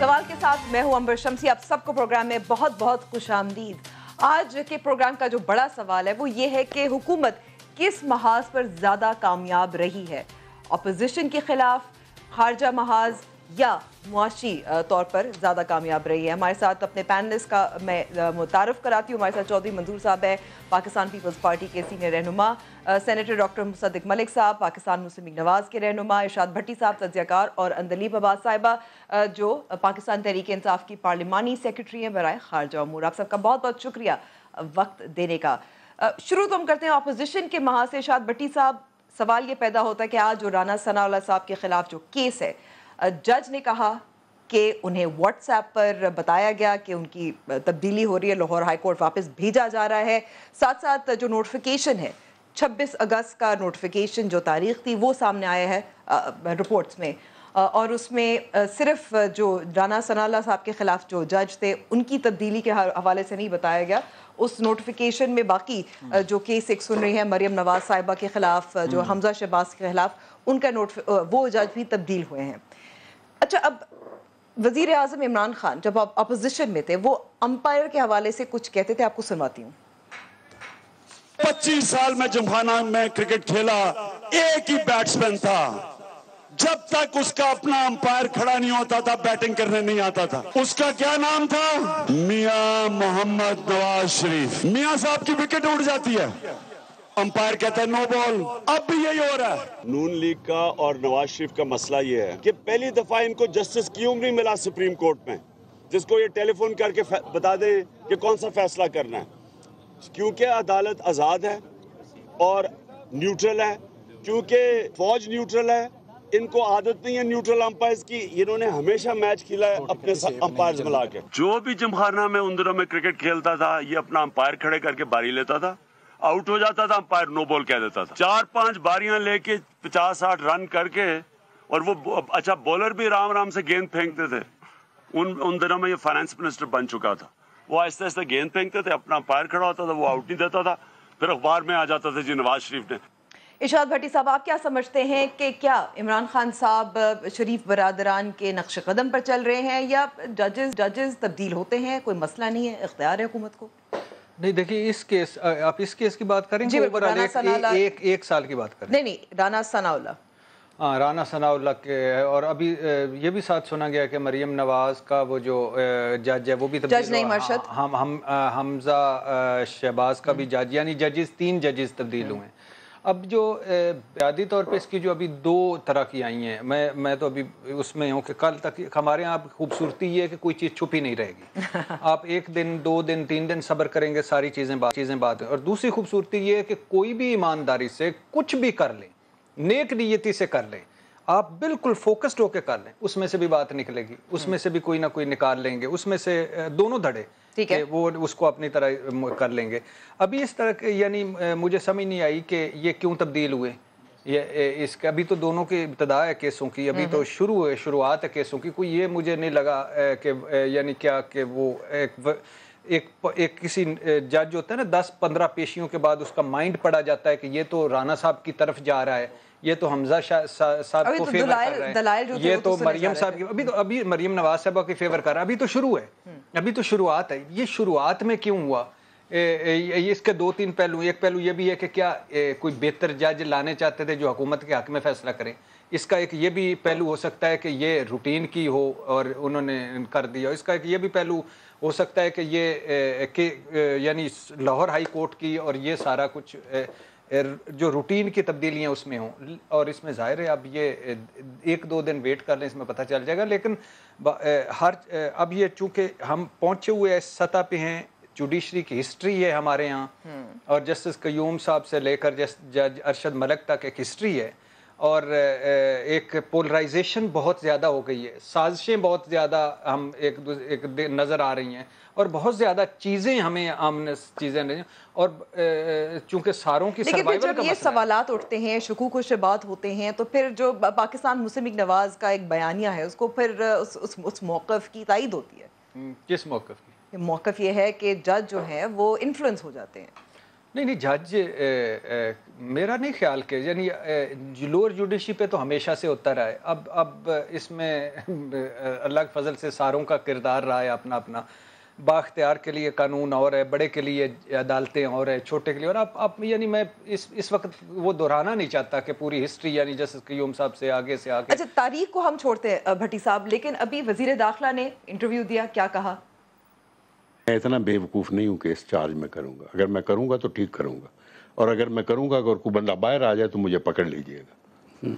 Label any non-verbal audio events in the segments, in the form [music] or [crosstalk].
سوال کے ساتھ میں ہوں امبر شمسی، آپ سب کو پروگرام میں بہت بہت خوش آمدید۔ آج کے پروگرام کا جو بڑا سوال ہے، وہ یہ ہے کہ حکومت کس محاذ پر زیادہ کامیاب رہی ہے؟ اپوزیشن کے خلاف، خارجہ محاذ یا معاشی طور پر زیادہ کامیاب رہی ہے۔ ہمارے ساتھ اپنے پینلسٹ کا میں متعارف کراتی ہوں۔ ہمارے ساتھ چودھری منظور صاحب ہے پاکستان پیپلز پارٹی کے سینئر رہنما۔ سینیٹر ڈاکٹر مصدق ملک صاحب، پاکستان مسلم نواز کے رہنما، ارشاد بھٹی صاحب، تجزیہ کار اور اندلیب عباس صاحبہ جو پاکستان تحریک انصاف کی پارلیمانی سیکرٹری ہیں برائے خارجہ امور۔ آپ سب کا بہت بہت شکریہ وقت دینے کا۔ شروع تو ہم کرتے ہیں اپوزیشن کے مہا سے۔ ارشاد بھٹی صاحب، سوال یہ پیدا ہوتا ہے کہ آج جو رانا ثناء اللہ صاحب کے خلاف جو کیس ہے جج نے کہا کہ انہیں واٹس ایپ پر بتایا گیا کہ ان کی تبدیلی ہو رہی ہے لاہور ہائی کورٹ واپس بھیجا جا رہا ہے۔ ساتھ ساتھ جو نوٹیفیکیشن ہے چھبیس اگست کا نوٹیفیکیشن جو تاریخ تھی وہ سامنے آیا ہے رپورٹس میں۔ اور اس میں صرف جو رانا ثنا اللہ صاحب کے خلاف جو جج تھے ان کی تبدیلی کے حوالے سے نہیں بتایا گیا۔ اس نوٹیفیکیشن میں باقی جو کیس ایک سن رہی ہے مریم نواز صاحبہ کے خلاف جو حمزہ شہباز کے خلاف ان کا نوٹ وہ جج بھی تبدیل ہوئے ہیں۔ اچھا اب وزیر اعظم عمران خان جب آپ اپوزیشن میں تھے، وہ امپائر کے حوالے سے کچھ کہتے تھے، آپ کو سنواتی ہوں۔ پچیس سال میں جمخانہ میں کرکٹ کھیلا، ایک ہی بیٹسمین تھا۔ جب تک اس کا اپنا امپائر کھڑا نہیں ہوتا تھا بیٹنگ کرنے نہیں آتا تھا۔ اس کا کیا نام تھا؟ میاں محمد نواز شریف۔ میاں صاحب کی وکٹ اڑ جاتی ہے۔ امپائر کہتا ہے نو بال۔ اب بھی یہی ہو رہا ہے۔ نون لیگ کا اور نواز شریف کا مسئلہ یہ ہے کہ پہلی دفعہ ان کو جسٹس کیوں نہیں ملا سپریم کورٹ میں جس کو یہ ٹیلی فون کر کے بتا دیں کہ کون سا فیصلہ کرنا ہے۔ کیونکہ عدالت آزاد ہے اور نیوٹرل ہے کیونکہ فوج نیوٹرل ہے ان کو عادت نہیں ہے نیوٹرل امپائرز کی۔ انہوں نے ہمیشہ میچ کھیلا ہے اپنے امپائرز ملا کے۔ جو بھی جمخانہ میں اندروں میں کرکٹ کھیلتا تھا یہ اپنا امپائر کھڑے کر کے باری لیتا تھا۔ آؤٹ ہو جاتا تھا، امپائر نو بال کہہ دیتا تھا۔ چار پانچ باریاں لے کے پچاس ساٹھ رن کر کے اور وہ اچھا بولر بھی رام رام سے گیند پھینکتے تھے۔ ان ان دنوں میں یہ فائنانس منسٹر بن چکا تھا۔ وہ آہستہ آہستہ گیند پھینکتے تھے، اپنا امپائر کھڑا ہوتا تھا، وہ آؤٹ نہیں دیتا تھا۔ پھر اخبار میں آ جاتا تھا جی نواز شریف نے۔ ارشاد بھٹی صاحب، آپ کیا سمجھتے ہیں کہ کیا عمران خان صاحب، شریف برادران کے نقش قدم پر چل رہے ہیں یا ججز ججز تبدیل ہوتے ہیں، کوئی مسئلہ نہیں ہے، اختیار ہے حکومت کو؟ نہیں دیکھیے اس کیس آپ اس کیس کی بات کریں جی، گے ایک ایک سال کی بات کریں۔ نہیں نہیں رانا ثناء اللہ۔ ہاں رانا ثناء اللہ کے اور ابھی یہ بھی ساتھ سنا گیا کہ مریم نواز کا وہ جو جج ہے وہ بھی جج نہیں مرشد۔ ہاں، ہم حمزہ شہباز کا بھی جج یعنی ججز تین ججز تبدیل ہوئے۔ ہیں اب جو بیادی طور پہ اس کی جو ابھی دو طرح کی آئی ہیں میں میں تو ابھی اس میں ہوں کہ کل تک ہمارے یہاں خوبصورتی یہ ہے کہ کوئی چیز چھپی نہیں رہے گی۔ [laughs] آپ ایک دن دو دن تین دن صبر کریں گے ساری چیزیں بات چیزیں بات اور دوسری خوبصورتی یہ ہے کہ کوئی بھی ایمانداری سے کچھ بھی کر لیں نیک نیتی سے کر لیں آپ بالکل فوکسڈ ہو کے کر لیں۔ اس میں سے بھی بات نکلے گی۔ اس میں سے بھی کوئی نہ کوئی نکال لیں گے۔ اس میں سے دونوں دھڑے وہ اس کو اپنی طرح کر لیں گے۔ ابھی اس طرح یعنی مجھے سمجھ نہیں آئی کہ یہ کیوں تبدیل ہوئے۔ یہ اس کے ابھی تو دونوں کی ابتدا ہے کیسوں کی ابھی تو شروع ہے شروعات ہے کیسوں کی۔ کوئی یہ مجھے نہیں لگا کہ یعنی کیا کہ وہ ایک ایک ایک کسی جج ہوتا ہے نا دس پندرہ پیشیوں کے بعد اس کا مائنڈ پڑا جاتا ہے کہ یہ تو رانا صاحب کی طرف جا رہا ہے۔ یہ تو حمزہ صاحب کو فیور کر رہے ہیں۔ یہ تو مریم صاحب کی ابھی تو ابھی مریم نواز صاحب کی فیور کر رہا ہے ابھی تو شروع ہے۔ ابھی تو شروعات ہے۔ یہ شروعات میں کیوں ہوا؟ اس کے دو تین پہلو۔ ایک پہلو یہ بھی ہے کہ کیا کوئی بہتر جج لانے چاہتے تھے جو حکومت کے حق میں فیصلہ کریں اس کا ایک یہ بھی پہلو ہو سکتا ہے کہ یہ روٹین کی ہو اور انہوں نے کر دیا۔ اس کا ایک یہ بھی پہلو ہو سکتا ہے کہ یہ کہ یعنی لاہور ہائی کورٹ کی اور یہ سارا کچھ جو روٹین کی تبدیلیاں اس میں ہوں اور اس میں ظاہر ہے اب یہ ایک دو دن ویٹ کر لیں اس میں پتہ چل جائے گا لیکن ہر اب یہ چونکہ ہم پہنچے ہوئے اس سطح پہ ہیں جوڈیشری کی ہسٹری ہے ہمارے ہاں اور جسٹس قیوم صاحب سے لے کر جج ارشد ملک تک ایک ہسٹری ہے اور ایک پولرائزیشن بہت زیادہ ہو گئی ہے۔ سازشیں بہت زیادہ ہم ایک ایک نظر آ رہی ہیں اور بہت زیادہ چیزیں ہمیں آمنے چیزیں اور چونکہ ساروں کی سروائیول جب یہ سوالات اٹھتے ہیں شکوک و شبات ہوتے ہیں تو پھر جو پاکستان مسلم ایک نواز کا ایک بیانیہ ہے اس کو پھر اس, اس, اس موقف کی تائید ہوتی ہے۔ کس موقف کی؟ موقف یہ ہے کہ جج جو ہیں وہ انفلوئنس ہو جاتے ہیں۔ نہیں نہیں، جج میرا نہیں خیال کہ یعنی لوور جوڈیشی پہ تو ہمیشہ سے ہوتا رہا ہے اب اب اس میں، اللہ کے فضل سے ساروں کا کردار رہا ہے اپنا اپنا۔ باختیار کے لیے قانون اور ہے، بڑے کے لیے عدالتیں اور ہے، چھوٹے کے لیے۔ اور اب اب یعنی میں اس اس وقت وہ دہرانا نہیں چاہتا کہ پوری ہسٹری یعنی جسٹس قیوم صاحب سے آگے سے آگے۔ اچھا تاریخ کو ہم چھوڑتے ہیں بھٹی صاحب، لیکن ابھی وزیر داخلہ نے انٹرویو دیا، کیا کہا؟ میں اتنا بے وقوف نہیں ہوں کہ اس چارج میں کروں گا۔ اگر میں کروں گا تو ٹھیک کروں گا۔ اور اگر میں کروں گا اگر کوئی بندہ باہر آ جائے تو مجھے پکڑ لیجیے گا۔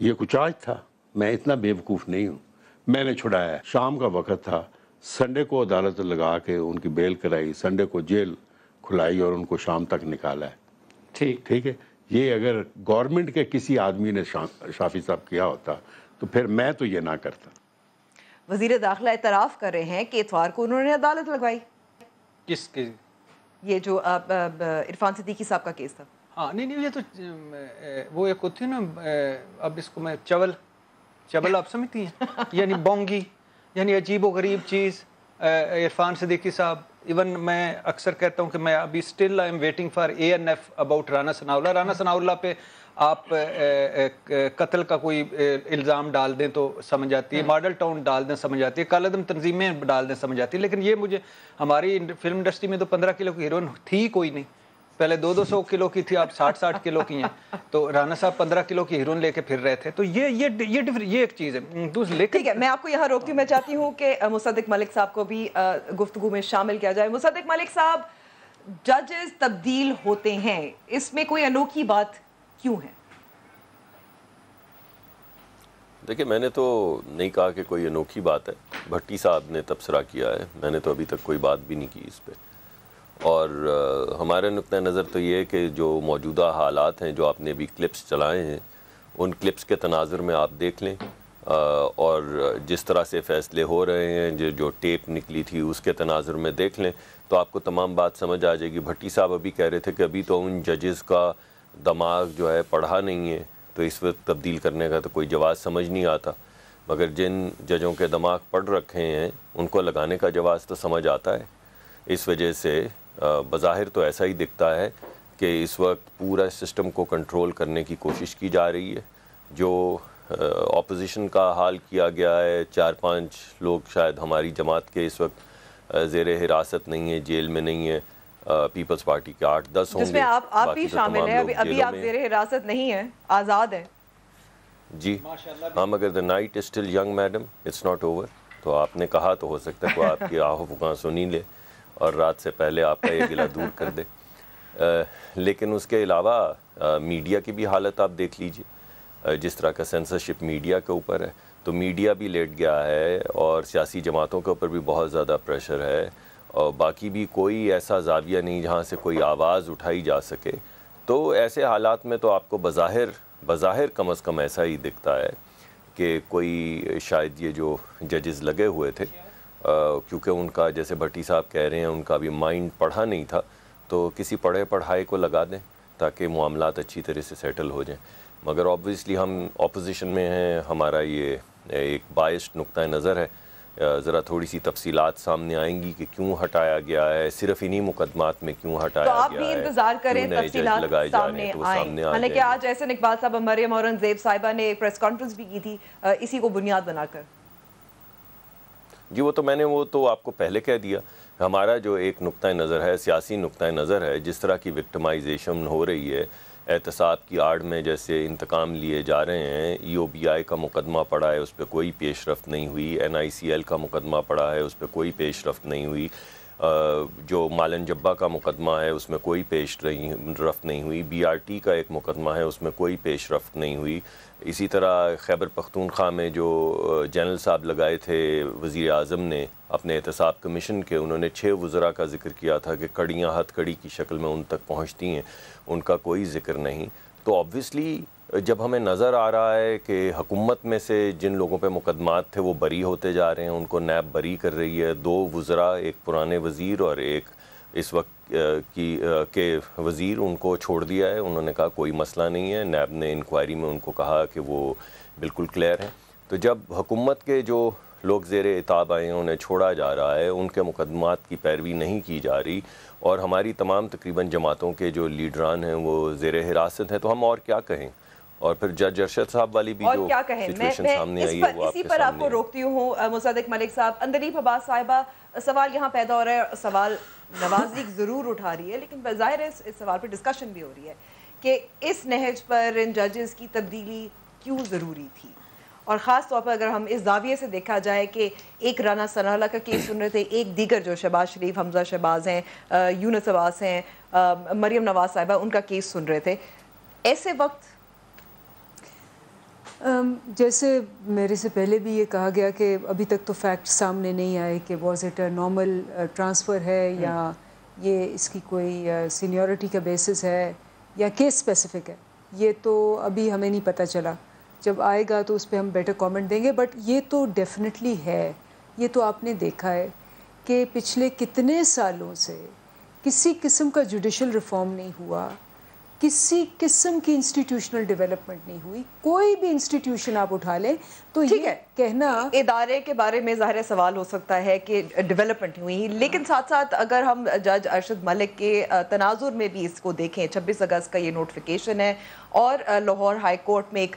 یہ کچھ آج تھا۔ میں اتنا بے وقوف نہیں ہوں۔ میں نے چھڑایا۔ شام کا وقت تھا۔ سنڈے کو عدالت لگا کے ان کی بیل کرائی سنڈے کو جیل کھلائی اور ان کو شام تک نکالا۔ ہے ٹھیک۔ ٹھیک ہے؟ یہ اگر گورنمنٹ کے کسی آدمی نے شافی صاحب کیا ہوتا تو پھر میں تو یہ نہ کرتا۔ وزیر داخلہ اعتراف کر رہے ہیں کہ اتوار کو انہوں نے عدالت لگوائی۔ کس کے یہ جو عرفان صدیقی صاحب کا کیس تھا۔ ہاں نہیں نہیں یہ تو وہ ایک ہوتی ہے نا اب اس کو میں چول چول آپ سمجھتی ہیں؟ یعنی بونگی یعنی عجیب و غریب چیز عرفان صدیقی صاحب ایون میں اکثر کہتا ہوں کہ میں ابھی still I am waiting for A N F about Rana Sanaullah Rana Sana پہ آپ قتل کا کوئی الزام ڈال دیں تو سمجھ آتی ہے ماڈل ٹاؤن ڈال دیں سمجھ آتی ہے کالعدم تنظیمیں ڈال دیں سمجھ آتی ہے لیکن یہ مجھے ہماری فلم انڈسٹری میں تو پندرہ کلو کی ہیروئن تھی کوئی نہیں۔ پہلے دو دو سو کلو کی تھی آپ ساٹھ ساٹھ کلو کی ہیں۔ تو رانا صاحب پندرہ کلو کی ہیروئن لے کے پھر رہے تھے۔ تو یہ یہ یہ یہ ایک چیز ہے۔ ٹھیک ہے میں آپ کو یہاں روکتی ہوں میں چاہتی ہوں کہ مصدق ملک صاحب کو بھی گفتگو میں شامل کیا جائے۔ مصدق ملک صاحب ججز تبدیل ہوتے ہیں۔ اس میں کوئی انوکھی بات کیوں ہے؟ دیکھیں میں نے تو نہیں کہا کہ کوئی انوکھی بات ہے۔ بھٹی صاحب نے تبصرہ کیا ہے۔ میں نے تو ابھی تک کوئی بات بھی نہیں کی اس پہ۔ اور ہمارے نقطۂ نظر تو یہ ہے کہ جو موجودہ حالات ہیں، جو آپ نے ابھی کلپس چلائے ہیں، ان کلپس کے تناظر میں آپ دیکھ لیں۔ اور جس طرح سے فیصلے ہو رہے ہیں، جو جو ٹیپ نکلی تھی، اس کے تناظر میں دیکھ لیں۔ تو آپ کو تمام بات سمجھ آ جائے گی۔ بھٹی صاحب ابھی کہہ رہے تھے کہ ابھی تو ان ججز کا دماغ جو ہے، پڑھا نہیں ہے۔ تو اس وقت تبدیل کرنے کا تو کوئی جواز سمجھ نہیں آتا۔ مگر جن ججوں کے دماغ پڑھ رکھے ہیں، ان کو لگانے کا جواز تو سمجھ آتا ہے۔ اس وجہ سے بظاہر تو ایسا ہی دکھتا ہے کہ اس وقت پورا سسٹم کو کنٹرول کرنے کی کوشش کی جا رہی ہے۔ جو اپوزیشن کا حال کیا گیا ہے چار پانچ لوگ شاید ہماری جماعت کے اس وقت زیر حراست نہیں ہے جیل میں نہیں ہے پیپلز پارٹی کے آٹھ دس ہوں گے جس میں آپ آپ بھی شامل ہیں۔ ابھی آپ زیر حراست نہیں ہیں آزاد ہیں۔ جی ہاں مگر the night is still young madam it's not over تو آپ نے کہا تو ہو سکتا ہے کوئی آپ کی آہو فکان سنی لے۔ اور رات سے پہلے آپ کا یہ گلہ دور کر دے لیکن اس کے علاوہ میڈیا کی بھی حالت آپ دیکھ لیجیے۔ جس طرح کا سینسرشپ میڈیا کے اوپر ہے، تو میڈیا بھی لیٹ گیا ہے اور سیاسی جماعتوں کے اوپر بھی بہت زیادہ پریشر ہے۔ اور باقی بھی کوئی ایسا زاویہ نہیں جہاں سے کوئی آواز اٹھائی جا سکے۔ تو ایسے حالات میں تو آپ کو بظاہر بظاہر کم از کم ایسا ہی دکھتا ہے کہ کوئی شاید یہ جو ججز لگے ہوئے تھے کیونکہ ان کا جیسے بھٹی صاحب کہہ رہے ہیں ان کا بھی مائنڈ پڑھا نہیں تھا تو کسی پڑھے پڑھائی کو لگا دیں تاکہ معاملات اچھی طرح سے سیٹل ہو جائیں۔ مگر آبویسلی ہم اپوزیشن میں ہیں ہمارا یہ ایک باعث نقطۂ نظر ہے۔ ذرا تھوڑی سی تفصیلات سامنے آئیں گی کہ کیوں ہٹایا گیا ہے صرف انہی مقدمات میں کیوں ہٹایا تو آپ بھی انتظار کریں تفصیلات سامنے آئیں۔ حالانکہ آج ایسے اقبال صاحب مریم اورنگزیب صاحبہ نے ایک پریس کانفرنس بھی کی تھی اسی کو بنیاد بنا کر جی وہ تو میں نے وہ تو آپ کو پہلے کہہ دیا۔ ہمارا جو ایک نقطۂ نظر ہے، سیاسی نقطۂ نظر ہے، جس طرح کی وکٹمائزیشن ہو رہی ہے احتساب کی آڑ میں جیسے انتقام لیے جا رہے ہیں ای او بی آئی کا مقدمہ پڑا ہے، اس پہ کوئی پیش رفت نہیں ہوئی۔ این آئی سی ایل کا مقدمہ پڑا ہے، اس پہ کوئی پیش رفت نہیں ہوئی۔ جو مالن جبا کا مقدمہ ہے، اس میں کوئی پیش رفت نہیں ہوئی۔ بی آر ٹی کا ایک مقدمہ ہے، اس میں کوئی پیش رفت نہیں ہوئی۔ اسی طرح خیبر پختونخوا میں جو جنرل صاحب لگائے تھے وزیر اعظم نے اپنے احتساب کمیشن کے، انہوں نے چھ وزراء کا ذکر کیا تھا کہ کڑیاں ہتھ کڑی کی شکل میں ان تک پہنچتی ہیں، ان کا کوئی ذکر نہیں۔ تو آبویسلی جب ہمیں نظر آ رہا ہے کہ حکومت میں سے جن لوگوں پہ مقدمات تھے وہ بری ہوتے جا رہے ہیں، ان کو نیب بری کر رہی ہے، دو وزراء، ایک پرانے وزیر اور ایک اس وقت کی کے وزیر ان کو چھوڑ دیا ہے۔ انہوں نے کہا کوئی مسئلہ نہیں ہے۔ نیب نے انکوائری میں ان کو کہا کہ وہ بالکل کلیئر ہیں۔ تو جب حکومت کے جو لوگ زیر اتاب آئے ہیں انہیں چھوڑا جا رہا ہے ان کے مقدمات کی پیروی نہیں کی جا رہی اور ہماری تمام تقریباً جماعتوں کے جو لیڈران ہیں وہ زیر حراست ہیں تو ہم اور کیا کہیں؟ اور پھر جج ارشد صاحب والی بھی اور جو کیا کہیں؟ میں سچویشن سامنے آئی ہے وہ اسی پر آپ کو روکتی ہوں مصدق ملک صاحب۔ اندلیب عباس صاحبہ سوال یہاں پیدا ہو رہا ہے سوال نواز لیگ ضرور اٹھا رہی ہے، لیکن بظاہر اس اس سوال پہ ڈسکشن بھی ہو رہی ہے کہ اس نہج پر ان ججز کی تبدیلی کیوں ضروری تھی؟ اور خاص طور پر اگر ہم اس زاویے سے دیکھا جائے کہ ایک رانا ثناء اللہ کا کیس سن رہے تھے، ایک دیگر جو شہباز شریف، حمزہ شہباز ہیں یونس عباس ہیں مریم نواز صاحبہ، ان کا کیس سن رہے تھے۔ ایسے وقت جیسے میرے سے پہلے بھی یہ کہا گیا کہ ابھی تک تو فیکٹ سامنے نہیں آئے کہ was it a normal transfer ہے یا یہ اس کی کوئی سینیورٹی کا بیسس ہے یا کیس اسپیسیفک ہے. یہ تو ابھی ہمیں نہیں پتہ چلا۔ جب آئے گا تو اس پہ ہم بیٹر کامنٹ دیں گے بٹ یہ تو ڈیفینیٹلی ہے۔ یہ تو آپ نے دیکھا ہے کہ پچھلے کتنے سالوں سے کسی قسم کا جوڈیشل ریفارم نہیں ہوا۔ کسی قسم کی انسٹیٹیوشنل ڈیولپمنٹ نہیں ہوئی۔ کوئی بھی انسٹیٹیوشن آپ اٹھا لیں تو یہ ہے۔ کہنا ادارے کے بارے میں ظاہر سوال ہو سکتا ہے کہ ڈیولپمنٹ ہوئی۔ لیکن ساتھ ساتھ اگر ہم جج ارشد ملک کے تناظر میں بھی اس کو دیکھیں چھبیس اگست کا یہ نوٹفیکیشن ہے اور لاہور ہائی کورٹ میں ایک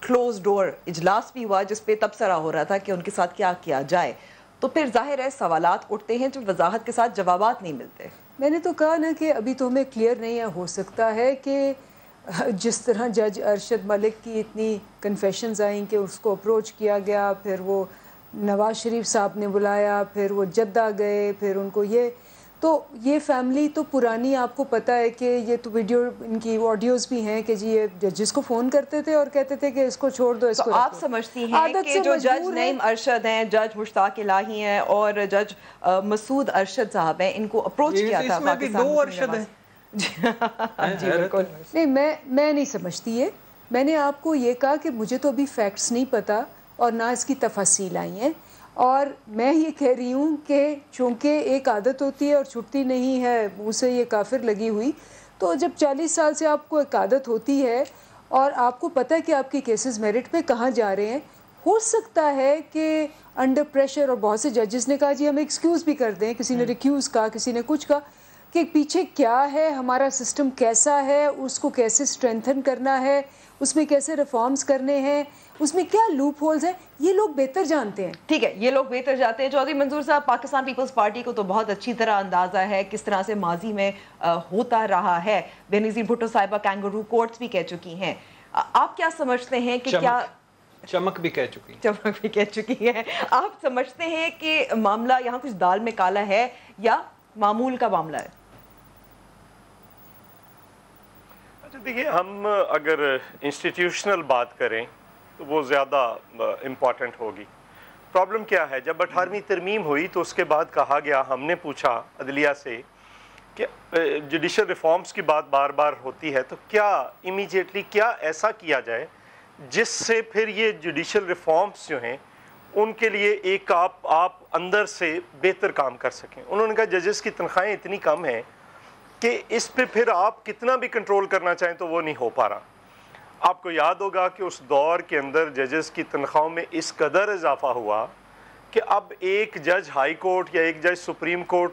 کلوز ڈور اجلاس بھی ہوا جس پہ تبصرہ ہو رہا تھا کہ ان کے ساتھ کیا کیا جائے۔ تو پھر ظاہر ہے سوالات اٹھتے ہیں جو وضاحت کے ساتھ جوابات نہیں ملتے۔ میں نے تو کہا نا کہ ابھی تو ہمیں کلیئر نہیں ہے، ہو سکتا ہے کہ جس طرح جج ارشد ملک کی اتنی کنفیشنز آئیں کہ اس کو اپروچ کیا گیا، پھر وہ نواز شریف صاحب نے بلایا، پھر وہ جدہ گئے، پھر ان کو یہ تو یہ فیملی تو پرانی آپ کو پتہ ہے کہ یہ تو ویڈیو ان کی آڈیوز بھی ہیں کہ جی یہ ججز کو فون کرتے تھے اور کہتے تھے کہ اس کو چھوڑ دو اس کو آپ۔ سمجھتی ہیں کہ جو جج۔ نعیم ارشد ہیں جج مشتاق الہی ہیں اور جج مسعود ارشد صاحب ہیں ان کو اپروچ یہ- کیا اس تھا دو ارشد ہیں۔ جی [laughs] بالکل۔ نہیں میں میں نہیں سمجھتی ہے میں نے آپ کو یہ کہا کہ مجھے تو ابھی فیکٹس نہیں پتہ اور نہ اس کی تفاصیل آئی ہیں۔ اور میں یہ کہہ رہی ہوں کہ چونکہ ایک عادت ہوتی ہے اور چھٹتی نہیں ہے منہ سے یہ کافر لگی ہوئی تو جب چالیس سال سے آپ کو ایک عادت ہوتی ہے اور آپ کو پتہ ہے کہ آپ کی کیسز میرٹ پہ کہاں جا رہے ہیں ہو سکتا ہے کہ انڈر پریشر اور بہت سے ججز نے کہا جی ہم ایکسکیوز بھی کر دیں کسی نے ریکیوز کہا کسی نے کچھ کہا کہ پیچھے کیا ہے ہمارا سسٹم کیسا ہے اس کو کیسے اسٹرینتھن کرنا ہے اس میں کیسے ریفارمز کرنے ہیں اس میں کیا لوپ ہولز ہیں؟ یہ لوگ بہتر جانتے ہیں۔ ٹھیک ہے یہ لوگ بہتر جاتے ہیں۔ چودھری منظور صاحب پاکستان پیپلز پارٹی کو تو بہت اچھی طرح اندازہ ہے کس طرح سے ماضی میں ہوتا رہا ہے۔ بینظیر بھٹو صاحبہ کینگرو کورٹس بھی کہہ چکی ہیں۔ آپ کیا سمجھتے ہیں کہ کیا چمک بھی کہہ چکی۔ چمک بھی کہہ چکی ہے۔ آپ سمجھتے ہیں کہ معاملہ یہاں کچھ دال میں کالا ہے یا معمول کا معاملہ ہے؟ اچھا دیکھیے ہم اگر انسٹیٹیوشنل بات کریں وہ زیادہ امپورٹنٹ ہوگی۔ پرابلم کیا ہے؟ جب اٹھارہویں ترمیم ہوئی تو اس کے بعد کہا گیا، ہم نے پوچھا عدلیہ سے کہ جوڈیشل ریفارمز کی بات بار بار ہوتی ہے تو کیا امیجیٹلی کیا ایسا کیا جائے جس سے پھر یہ جوڈیشل ریفارمز جو ہیں، ان کے لیے ایک آپ آپ اندر سے بہتر کام کر سکیں؟ انہوں نے کہا ججز کی تنخواہیں اتنی کم ہیں کہ اس پہ پھر آپ کتنا بھی کنٹرول کرنا چاہیں تو وہ نہیں ہو پا رہا۔ آپ کو یاد ہوگا کہ اس دور کے اندر ججز کی تنخواہوں میں اس قدر اضافہ ہوا کہ اب ایک جج ہائی کورٹ یا ایک جج سپریم کورٹ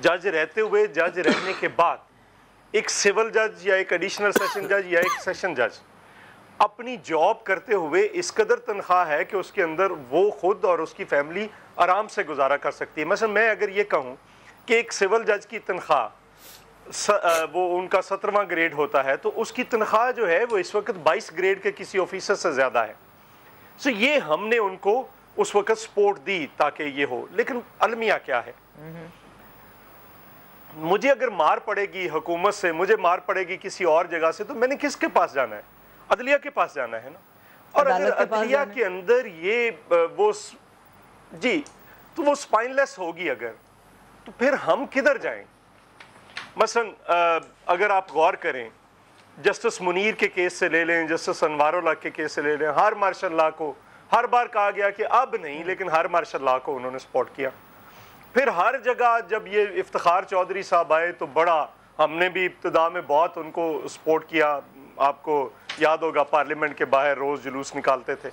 جج رہتے ہوئے جج رہنے کے بعد ایک سول جج یا ایک ایڈیشنل سیشن جج یا ایک سیشن جج اپنی جاب کرتے ہوئے اس قدر تنخواہ ہے کہ اس کے اندر وہ خود اور اس کی فیملی آرام سے گزارا کر سکتی ہے۔ مثلا میں اگر یہ کہوں کہ ایک سول جج کی تنخواہ وہ ان کا سترواں گریڈ ہوتا ہے تو اس کی تنخواہ جو ہے وہ اس وقت بائیس گریڈ کے کسی آفیسر سے زیادہ ہے۔ سو یہ ہم نے ان کو اس وقت سپورٹ دی تاکہ یہ ہو۔ لیکن المیہ کیا ہے؟ مجھے اگر مار پڑے گی حکومت سے مجھے مار پڑے گی کسی اور جگہ سے تو میں نے کس کے پاس جانا ہے؟ عدلیہ کے پاس جانا ہے نا؟ اور اگر عدلیہ کے اندر یہ وہ جی تو وہ سپائن لیس ہوگی اگر۔ تو پھر ہم کدھر جائیں؟ مثلا اگر آپ غور کریں، جسٹس منیر کے کیس سے لے لیں، جسٹس انوار اللہ کے کیس سے لے لیں، ہر مارشل اللہ کو ہر بار کہا گیا کہ اب نہیں، لیکن ہر مارشل اللہ کو انہوں نے سپورٹ کیا۔ پھر ہر جگہ جب یہ افتخار چودھری صاحب آئے تو بڑا ہم نے بھی ابتدا میں بہت ان کو سپورٹ کیا۔ آپ کو یاد ہوگا، پارلیمنٹ کے باہر روز جلوس نکالتے تھے۔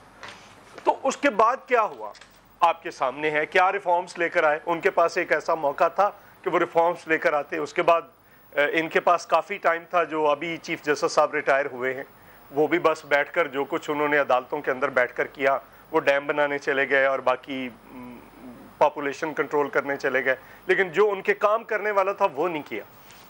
تو اس کے بعد کیا ہوا؟ آپ کے سامنے ہے، کیا ریفارمز لے کر آئے؟ ان کے پاس ایک ایسا موقع تھا کہ وہ ریفارمز لے کر آتے اس کے بعد ان کے پاس کافی ٹائم تھا جو ابھی چیف جسٹس صاحب ریٹائر ہوئے ہیں۔ وہ بھی بس بیٹھ کر جو کچھ انہوں نے عدالتوں کے اندر بیٹھ کر کیا وہ ڈیم بنانے چلے گئے اور باقی پاپولیشن کنٹرول کرنے چلے گئے۔ لیکن جو ان کے کام کرنے والا تھا وہ نہیں کیا۔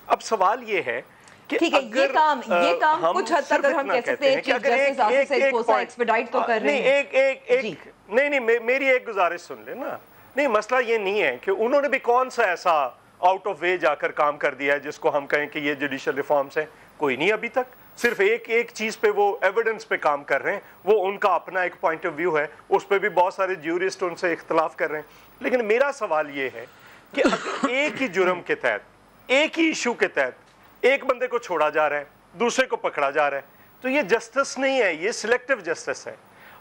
اب سوال یہ ہے کہ ٹھیک ہے یہ کام یہ کام کچھ حد تک ہم کہہ سکتے ہیں چیف جسٹس آفس سے کوسا ایکسپیڈائٹ تو کر رہے ہیں۔ ایک ایک ایک نہیں نہیں میری ایک گزارش سن لے نا نہیں مسئلہ یہ نہیں ہے کہ انہوں نے بھی کون سا ایسا آؤٹ آف وے جا کر کام کر دیا ہے، جس کو ہم کہیں کہ یہ جوڈیشل ریفارمز ہیں، کوئی نہیں ابھی تک۔ صرف ایک ایک چیز پہ وہ ایویڈنس پہ کام کر رہے ہیں۔ وہ ان کا اپنا ایک پوائنٹ آف ویو ہے۔ اس پہ بھی بہت سارے جیورسٹ ان سے اختلاف کر رہے ہیں۔ لیکن میرا سوال یہ ہے کہ ایک ہی جرم کے تحت، ایک ہی ایشو کے تحت ایک بندے کو چھوڑا جا رہا ہے، دوسرے کو پکڑا جا رہا ہے، تو یہ جسٹس نہیں ہے، یہ سلیکٹو جسٹس ہے۔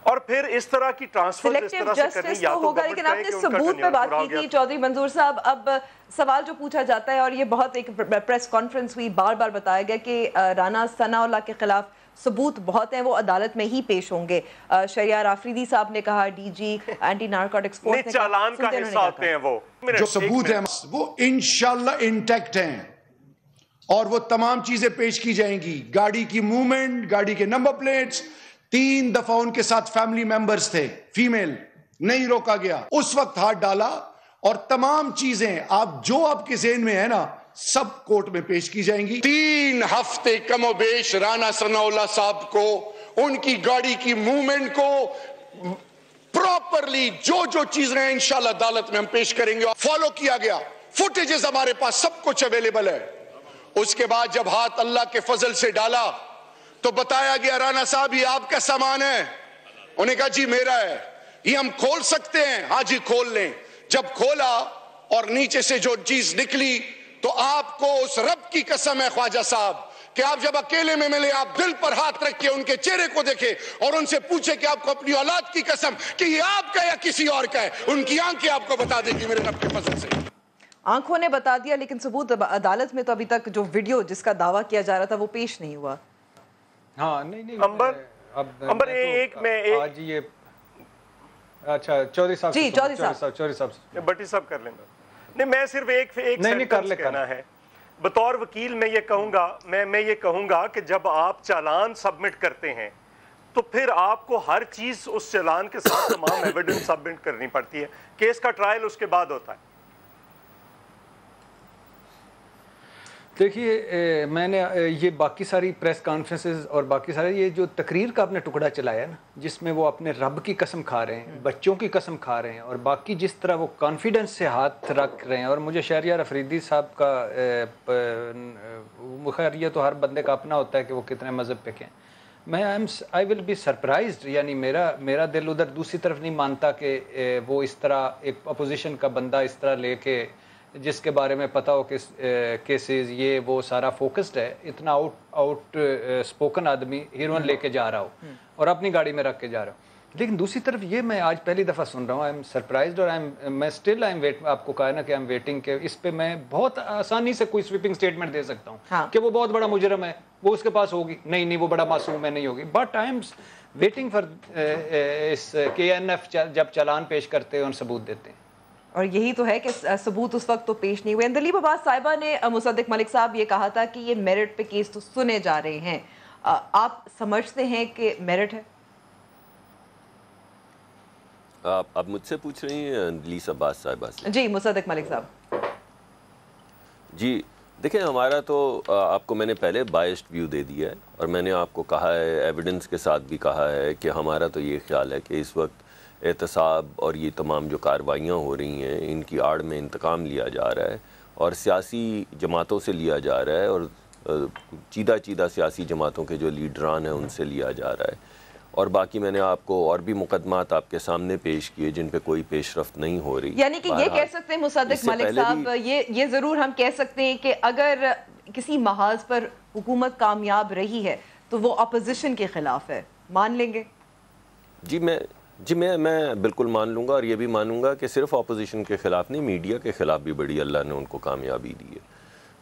اور پھر اس طرح کی ٹرانسفر اس طرح سے کرنی یا تو ہوگا لیکن آپ نے ثبوت پہ بات کی تھی چودھری منظور صاحب اب سوال جو پوچھا جاتا ہے اور یہ بہت ایک پریس کانفرنس ہوئی بار بار بتایا گیا کہ رانا ثناء اللہ کے خلاف ثبوت بہت ہیں وہ عدالت میں ہی پیش ہوں گے۔ شریعہ رافریدی صاحب نے کہا D G anti narcotics force نے چالان کا حصہ ہوتے ہیں وہ۔ جو ثبوت ہیں وہ انشاءاللہ انٹیکٹ ہیں۔ اور وہ تمام چیزیں پیش کی جائیں گی۔ گاڑی کی موومنٹ گاڑی کے نمبر پلیٹس تین دفعہ ان کے ساتھ فیملی ممبرز تھے فیمیل نہیں روکا گیا۔ اس وقت ہاتھ ڈالا اور تمام چیزیں آپ جو آپ کے ذہن میں ہے نا، سب کورٹ میں پیش کی جائیں گی۔ تین ہفتے کم و بیش رانا ثناء اللہ صاحب کو، ان کی گاڑی کی موومنٹ کو پراپرلی جو جو چیزیں ہیں انشاءاللہ عدالت میں ہم پیش کریں گے۔ فالو کیا گیا۔ فوٹیجز ہمارے پاس سب کچھ اویلیبل ہے۔ اس کے بعد جب ہاتھ اللہ کے فضل سے ڈالا تو بتایا گیا، رانا صاحب، یہ آپ کا سامان ہے۔ انہیں کہا جی میرا ہے۔ یہ ہم کھول سکتے ہیں۔ ہاں جی کھول لیں۔ جب کھولا اور نیچے سے جو چیز نکلی، تو آپ کو اس رب کی قسم ہے خواجہ صاحب، کہ آپ جب اکیلے میں ملے، آپ دل پر ہاتھ رکھ کے ان کے چہرے کو دیکھے اور ان سے پوچھے کہ آپ کو اپنی اولاد کی قسم، کہ یہ آپ کا یا کسی اور کا ہے؟ ان کی آنکھیں آپ کو بتا دے گی میرے رب کے فضل سے۔ آنکھوں نے بتا دیا، لیکن ثبوت عدالت میں تو ابھی تک جو ویڈیو جس کا دعویٰ کیا جا رہا تھا، وہ پیش نہیں ہوا۔ ہاں نہیں نہیں امبر؟ امبر ایک میں آج یہ اچھا چودھری صاحب جی چودھری صاحب۔ چودھری صاحب بٹی صاحب کر لیں نہیں میں صرف ایک ایک سینٹنس کہنا ہے۔ بطور وکیل میں یہ کہوں گا میں میں یہ کہوں گا کہ جب آپ چالان سبمٹ کرتے ہیں تو پھر آپ کو ہر چیز اس چالان کے ساتھ تمام [coughs] ایویڈنس سبمٹ کرنی پڑتی ہے۔ کیس کا ٹرائل اس کے بعد ہوتا ہے۔ دیکھیے میں نے یہ باقی ساری پریس کانفرنسز اور باقی سارے یہ جو تقریر کا اپنے ٹکڑا چلایا نا، جس میں وہ اپنے رب کی قسم کھا رہے ہیں، بچوں کی قسم کھا رہے ہیں، اور باقی جس طرح وہ کانفیڈنس سے ہاتھ رکھ رہے ہیں، اور مجھے شہریار افریدی صاحب کا خیر، یہ تو ہر بندے کا اپنا ہوتا ہے کہ وہ کتنے مذہب پہ کہیں۔ میں آئی آئی ول بی سرپرائزڈ یعنی میرا میرا دل ادھر دوسری طرف نہیں مانتا کہ وہ اس طرح ایک اپوزیشن کا بندہ اس طرح لے کے جس کے بارے میں پتہ ہو کہ کیسز یہ وہ سارا فوکسڈ ہے اتنا آؤٹ آؤٹ اسپوکن آدمی ہیروئن لے کے جا رہا ہو اور اپنی گاڑی میں رکھ کے جا رہا ہوں لیکن دوسری طرف یہ میں آج پہلی دفعہ سن رہا ہوں آئی ایم سرپرائزڈ اور میں اسٹل آئی ایم ویٹ آپ کو کہا نا کہ آئی ایم ویٹنگ کہ اس پہ میں بہت آسانی سے کوئی سویپنگ اسٹیٹمنٹ دے سکتا ہوں ہاں۔ کہ وہ بہت بڑا مجرم ہے وہ اس کے پاس ہوگی۔ نہیں نہیں وہ بڑا معصوم ہے نہیں ہوگی۔ But I am waiting for اس کے این ایف جب چلان پیش کرتے ہیں اور ثبوت دیتے ہیں۔ اور یہی تو ہے کہ ثبوت اس وقت تو پیش نہیں ہوئے۔ اندلیب عباس صاحبہ نے مصدق ملک صاحب یہ کہا تھا کہ یہ میرٹ پہ کیس تو سنے جا رہے ہیں۔ آپ سمجھتے ہیں کہ میرٹ ہے؟ آپ مجھ سے پوچھ رہی ہیں اندلیس عباس صاحبہ سے؟ جی مصدق ملک صاحب۔ جی دیکھیں ہمارا تو آپ کو میں نے پہلے بائسڈ ویو دے دیا ہے اور میں نے آپ کو کہا ہے ایویڈنس کے ساتھ بھی کہا ہے کہ ہمارا تو یہ خیال ہے کہ اس وقت احتساب اور یہ تمام جو کاروائیاں ہو رہی ہیں ان کی آڑ میں انتقام لیا جا رہا ہے اور سیاسی جماعتوں سے لیا جا رہا ہے اور چیدہ چیدہ سیاسی جماعتوں کے جو لیڈران ہیں ان سے لیا جا رہا ہے۔ اور باقی میں نے آپ کو اور بھی مقدمات آپ کے سامنے پیش کیے جن پہ کوئی پیش رفت نہیں ہو رہی۔ یعنی کہ یہ کہہ سکتے ہیں مصدق ملک صاحب یہ ضرور ہم کہہ سکتے ہیں کہ اگر کسی محاذ پر حکومت کامیاب رہی ہے تو وہ اپوزیشن کے خلاف ہے۔ مان لیں گے۔ جی میں جی میں میں بالکل مان لوں گا اور یہ بھی مانوں گا کہ صرف اپوزیشن کے خلاف نہیں میڈیا کے خلاف بھی بڑی اللہ نے ان کو کامیابی دی ہے۔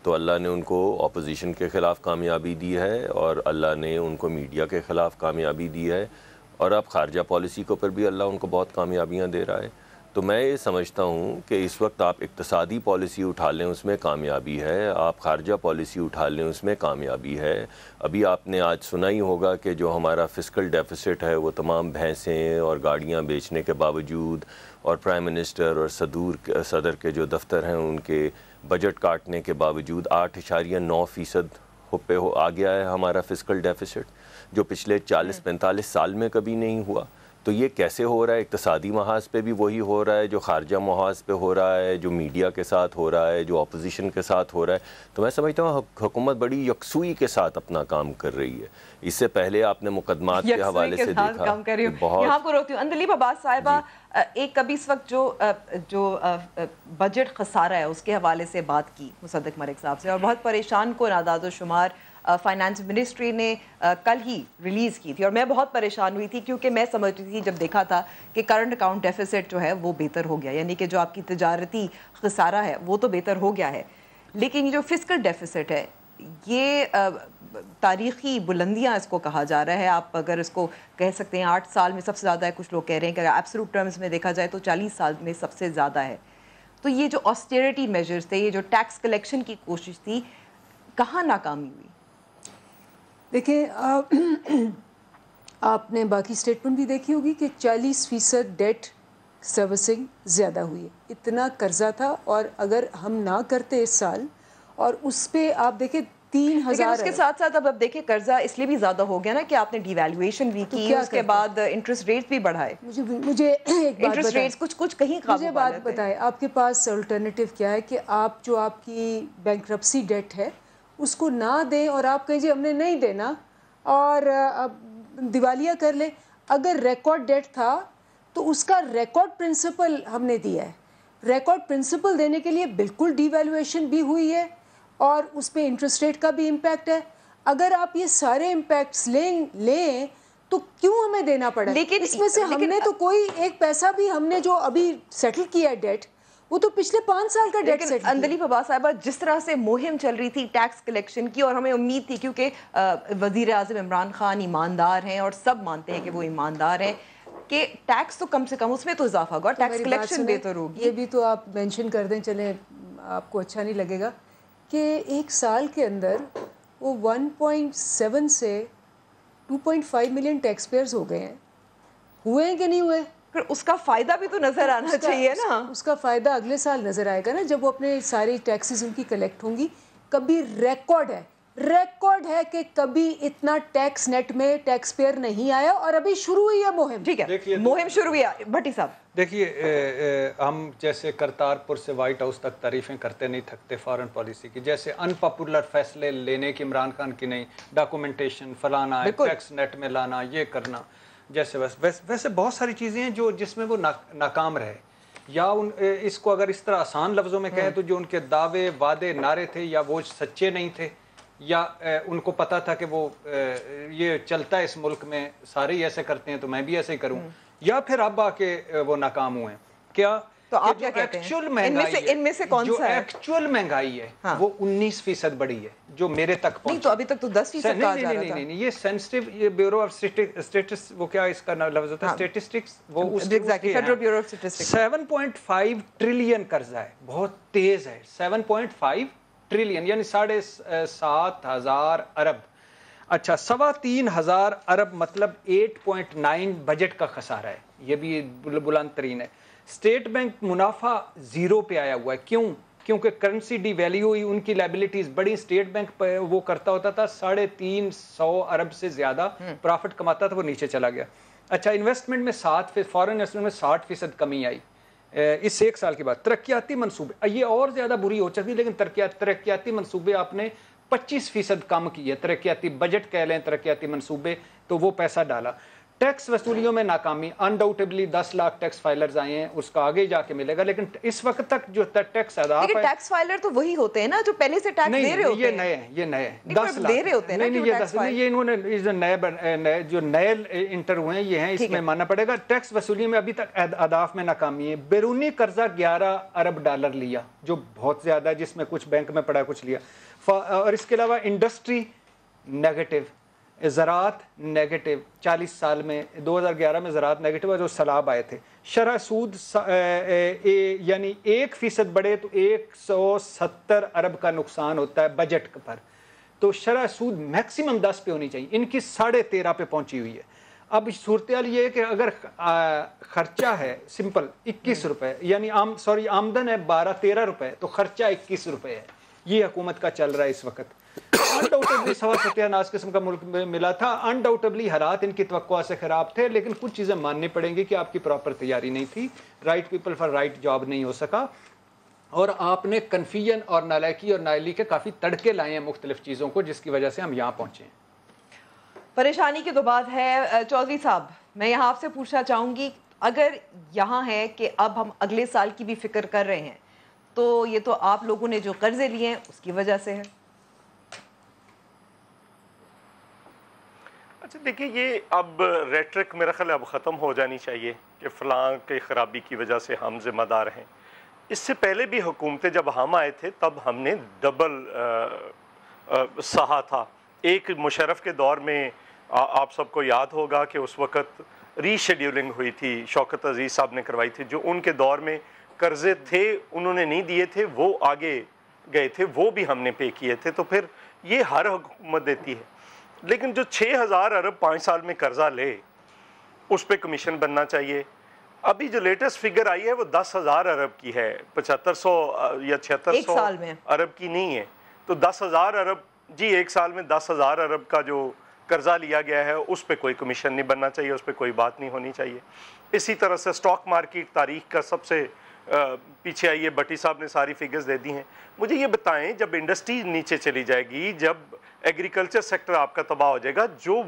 تو اللہ نے ان کو اپوزیشن کے خلاف کامیابی دی ہے اور اللہ نے ان کو میڈیا کے خلاف کامیابی دی ہے۔ اور اب خارجہ پالیسی کو پر بھی اللہ ان کو بہت کامیابیاں دے رہا ہے۔ تو میں یہ سمجھتا ہوں کہ اس وقت آپ اقتصادی پالیسی اٹھا لیں، اس میں کامیابی ہے۔ آپ خارجہ پالیسی اٹھا لیں، اس میں کامیابی ہے۔ ابھی آپ نے آج سنا ہی ہوگا کہ جو ہمارا فسکل ڈیفیسٹ ہے، وہ تمام بھینسیں اور گاڑیاں بیچنے کے باوجود اور پرائم منسٹر اور صدور صدر کے جو دفتر ہیں، ان کے بجٹ کاٹنے کے باوجود آٹھ اشاریہ نو فیصد پہ ہو آ گیا ہے ہمارا فسکل ڈیفیسٹ جو پچھلے چالیس پینتالیس سال میں کبھی نہیں ہوا۔ تو یہ کیسے ہو رہا ہے؟ اقتصادی محاذ پہ بھی وہی ہو رہا ہے جو خارجہ محاذ پہ ہو رہا ہے جو میڈیا کے ساتھ ہو رہا ہے جو اپوزیشن کے ساتھ ہو رہا ہے۔ تو میں سمجھتا ہوں حکومت بڑی یکسوئی کے ساتھ اپنا کام کر رہی ہے۔ اس سے پہلے آپ نے مقدمات کے حوالے سے دیکھا۔ بہت یہاں کو روکتی ہوں۔ اندلیب عباس صاحبہ جی۔ ایک کبھی اس وقت جو جو بجٹ خسارہ ہے اس کے حوالے سے بات کی مصدق مرک صاحب سے اور بہت پریشان کو ناداد و شمار فائنانس منسٹری نے کل ہی ریلیز کی تھی اور میں بہت پریشان ہوئی تھی کیونکہ میں سمجھتی تھی جب دیکھا تھا کہ کرنٹ اکاؤنٹ ڈیفیسٹ جو ہے وہ بہتر ہو گیا یعنی کہ جو آپ کی تجارتی خسارہ ہے وہ تو بہتر ہو گیا ہے۔ لیکن یہ جو فسکل ڈیفیسٹ ہے، یہ تاریخی بلندیاں اس کو کہا جا رہا ہے۔ آپ اگر اس کو کہہ سکتے ہیں آٹھ سال میں سب سے زیادہ ہے، کچھ لوگ کہہ رہے ہیں کہ اگر ٹرمز میں دیکھا جائے تو چالیس سال میں سب سے زیادہ ہے۔ تو یہ جو آسٹیریٹی میجرز تھے، یہ جو ٹیکس کلیکشن کی کوشش تھی، کہاں ناکامی ہوئی؟ دیکھیں [clears throat] آپ نے باقی اسٹیٹمنٹ بھی دیکھی ہوگی کہ چالیس فیصد ڈیٹ سروسنگ زیادہ ہوئی ہے۔ اتنا قرضہ تھا اور اگر ہم نہ کرتے اس سال اور اس پہ آپ دیکھیں تین ہزار اس کے ساتھ ساتھ اب اب دیکھیں قرضہ اس لیے بھی زیادہ ہو گیا نا کہ آپ نے ڈی ویلیویشن بھی کی اس کے بعد انٹرسٹ ریٹ بھی بڑھائے۔ مجھے [clears throat] انٹرسٹ ریٹس کچھ کچھ کہیں مجھے بات بتائے آپ کے پاس الٹرنیٹو کیا ہے کہ آپ جو آپ کی بینکرپسی ڈیٹ ہے اس کو نہ دیں اور آپ کہیں جی ہم نے نہیں دینا اور دیوالیہ کر لیں اگر ریکارڈ ڈیٹ تھا تو اس کا ریکارڈ پرنسپل ہم نے دیا ہے۔ ریکارڈ پرنسپل دینے کے لیے بالکل ڈی ویلویشن بھی ہوئی ہے اور اس پہ انٹرسٹ ریٹ کا بھی امپیکٹ ہے۔ اگر آپ یہ سارے امپیکٹس لیں لیں تو کیوں ہمیں دینا پڑا؟ لیکن اس میں سے ہم نے تو کوئی ایک پیسہ بھی ہم نے جو ابھی سیٹل کیا ہے ڈیٹ وہ تو پچھلے پانچ سال کا ڈیٹ سیٹ اندلی بابا صاحبہ جس طرح سے مہم چل رہی تھی ٹیکس کلیکشن کی اور ہمیں امید تھی کیونکہ وزیر اعظم عمران خان ایماندار ہیں اور سب مانتے ہیں کہ وہ ایماندار ہیں کہ ٹیکس تو کم سے کم اس میں تو اضافہ ہوگا ٹیکس کلیکشن بہتر ہوگی یہ بھی تو آپ مینشن کر دیں چلیں آپ کو اچھا نہیں لگے گا کہ ایک سال کے اندر وہ ون پوائنٹ سیون سے two point five million tax payers ہو گئے ہیں۔ ہوئے ہیں کہ نہیں ہوئے؟ پھر اس کا فائدہ بھی تو نظر آنا چاہیے نا۔ اس کا فائدہ اگلے سال نظر آئے گا نا جب وہ اپنے ساری ٹیکسز ان کی کلیکٹ ہوں گی۔ کبھی ریکارڈ ہے ریکارڈ ہے کہ کبھی اتنا ٹیکس نیٹ میں ٹیکس پیئر نہیں آیا اور ابھی شروع ہوئی ہے مہم۔ ٹھیک ہے۔ مہم شروع ہوئی ہے۔ بھٹی صاحب۔ دیکھیے ہم جیسے کرتارپور سے وائٹ ہاؤس تک تعریفیں کرتے نہیں تھکتے فارن پالیسی کی۔ جیسے ان پاپولر فیصلے لینے کی عمران خان کی نہیں ڈاکومنٹیشن فلانا ٹیکس نیٹ میں لانا یہ کرنا۔ جیسے ویسے بہت ساری چیزیں ہیں جو جس میں وہ ناکام رہے۔ یا ان اس کو اگر اس طرح آسان لفظوں میں کہیں تو جو ان کے دعوے وعدے نعرے تھے یا وہ سچے نہیں تھے یا ان کو پتا تھا کہ وہ یہ چلتا ہے اس ملک میں سارے ہی ایسے کرتے ہیں تو میں بھی ایسے ہی کروں۔ یا پھر اب آ کے وہ ناکام ہوئے۔ کیا تو آپ کیا کہتے ہیں؟ ان میں سے کون سا ہے؟ ایکچول مہنگائی ہے ہاں۔ وہ انیس فیصد بڑی ہے جو میرے تک پہنچ تو ابھی تک تو دس فیصد کہا جا رہا تھا۔ نہیں نہیں یہ سینسٹیو یہ بیورو آف اسٹیٹس وہ کیا اس کا لفظ ہوتا ہے؟ اسٹیٹسٹکس ہاں۔ وہ اس federal bureau of point five trillion قرضہ ہے بہت تیز ہے۔ سیون پوائنٹ فائیو ٹریلین یعنی ساڑھے سات ہزار ارب۔ اچھا سوا تین ہزار ارب مطلب ایٹ پوائنٹ نائن بجٹ کا خسارہ ہے۔ یہ بھی بلند ترین ہے۔ اسٹیٹ بینک منافع زیرو پہ آیا ہوا ہے۔ کیوں؟ کیونکہ کرنسی ڈی ویلیو ہوئی ان کی لائبلٹیز بڑی۔ اسٹیٹ بینک وہ کرتا ہوتا تھا ساڑھے تین سو ارب سے زیادہ پرافٹ کماتا تھا وہ نیچے چلا گیا۔ اچھا انویسٹمنٹ میں سات فارن انویسٹمنٹ میں ساٹھ فیصد کمی آئی۔ اس ایک سال کے بعد۔ ترقیاتی منصوبے۔ یہ اور زیادہ بری ہو چکی لیکن ترقیاتی منصوبے آپ نے پچیس فیصد کم کی ہے ترقیاتی بجٹ کہہ لیں ترقیاتی منصوبے تو وہ پیسہ ڈالا۔ ٹیکس وصولیوں میں ناکامی انڈاؤٹیبلی دس لاکھ ٹیکس فائلرز آئے ہیں اس کا آگے جا کے ملے گا لیکن اس وقت تک جو ٹیکس ادا لیکن ٹیکس فائلر تو وہی ہوتے ہیں نا جو پہلے سے ٹیکس دے رہے ہوتے ہیں یہ نئے ہیں۔ یہ نئے ہیں دس لاکھ۔ دے رہے ہوتے ہیں نہیں یہ دس یہ انہوں نے جو نئے جو نئے انٹر ہوئے ہیں یہ ہیں اس میں ماننا پڑے گا ٹیکس وصولی میں ابھی تک اداف میں ناکامی ہے۔ بیرونی قرضہ گیارہ ارب ڈالر لیا جو بہت زیادہ ہے جس میں کچھ بینک میں پڑا کچھ لیا۔ اور اس کے علاوہ انڈسٹری نیگیٹو زراعت نیگیٹو چالیس سال میں، دو ہزار گیارہ میں زراعت نیگیٹو ہے جو سیلاب آئے تھے۔ شرح سود یعنی ایک فیصد بڑھے تو ایک سو ستر ارب کا نقصان ہوتا ہے بجٹ پر۔ تو شرح سود میکسیمم دس پہ ہونی چاہیے۔ ان کی ساڑھے تیرہ پہ پہنچی ہوئی ہے۔ اب صورتحال یہ ہے کہ اگر خرچہ ہے سمپل اکیس روپے یعنی سوری آمدن ہے بارہ تیرہ روپے، تو خرچہ اکیس روپے ہے۔ یہ حکومت کا چل رہا ہے اس وقت۔ انڈاؤٹبلی سوا ستیہ ناز قسم کا ملک میں ملا تھا انڈاؤٹبلی حالات ان کی توقع سے خراب تھے لیکن کچھ چیزیں ماننی پڑیں گی کہ آپ کی پراپر تیاری نہیں تھی right people for right job نہیں ہو سکا اور آپ نے کنفیژن اور نالائکی اور نائلی کے کافی تڑکے لائے ہیں مختلف چیزوں کو جس کی وجہ سے ہم یہاں پہنچے ہیں پریشانی کی تو بات ہے چودھری صاحب میں یہاں آپ سے پوچھنا چاہوں گی اگر یہاں ہے کہ اب ہم اگلے سال کی بھی فکر کر رہے ہیں تو یہ تو آپ لوگوں نے جو قرضے لیے ہیں اس کی وجہ سے ہے اچھا دیکھیں یہ اب ریٹرک میرا خیال اب ختم ہو جانی چاہیے کہ فلاں کے خرابی کی وجہ سے ہم ذمہ دار ہیں۔ اس سے پہلے بھی حکومتیں جب ہم آئے تھے، تب ہم نے ڈبل سہا تھا۔ ایک مشرف کے دور میں آپ سب کو یاد ہوگا کہ اس وقت ری شیڈیولنگ ہوئی تھی، شوکت عزیز صاحب نے کروائی تھی۔ جو ان کے دور میں قرضے تھے، انہوں نے نہیں دیے تھے، وہ آگے گئے تھے، وہ بھی ہم نے پے کیے تھے۔ تو پھر یہ ہر حکومت دیتی ہے۔ لیکن جو چھ ہزار ارب پانچ سال میں قرضہ لے اس پہ کمیشن بننا چاہیے۔ ابھی جو لیٹسٹ فگر آئی ہے وہ دس ہزار ارب کی ہے پچہتر سو یا چھہتر سو ارب کی نہیں ہے۔ تو دس ہزار ارب جی ایک سال میں دس ہزار ارب کا جو قرضہ لیا گیا ہے اس پہ کوئی کمیشن نہیں بننا چاہیے اس پہ کوئی بات نہیں ہونی چاہیے۔ اسی طرح سے سٹاک مارکیٹ تاریخ کا سب سے پیچھے آئیے بٹی صاحب نے ساری فگرز دے دی ہیں۔ مجھے یہ بتائیں جب انڈسٹری نیچے چلی جائے گی جب ایگریکلچر سیکٹر آپ کا تباہ ہو جائے گا، جو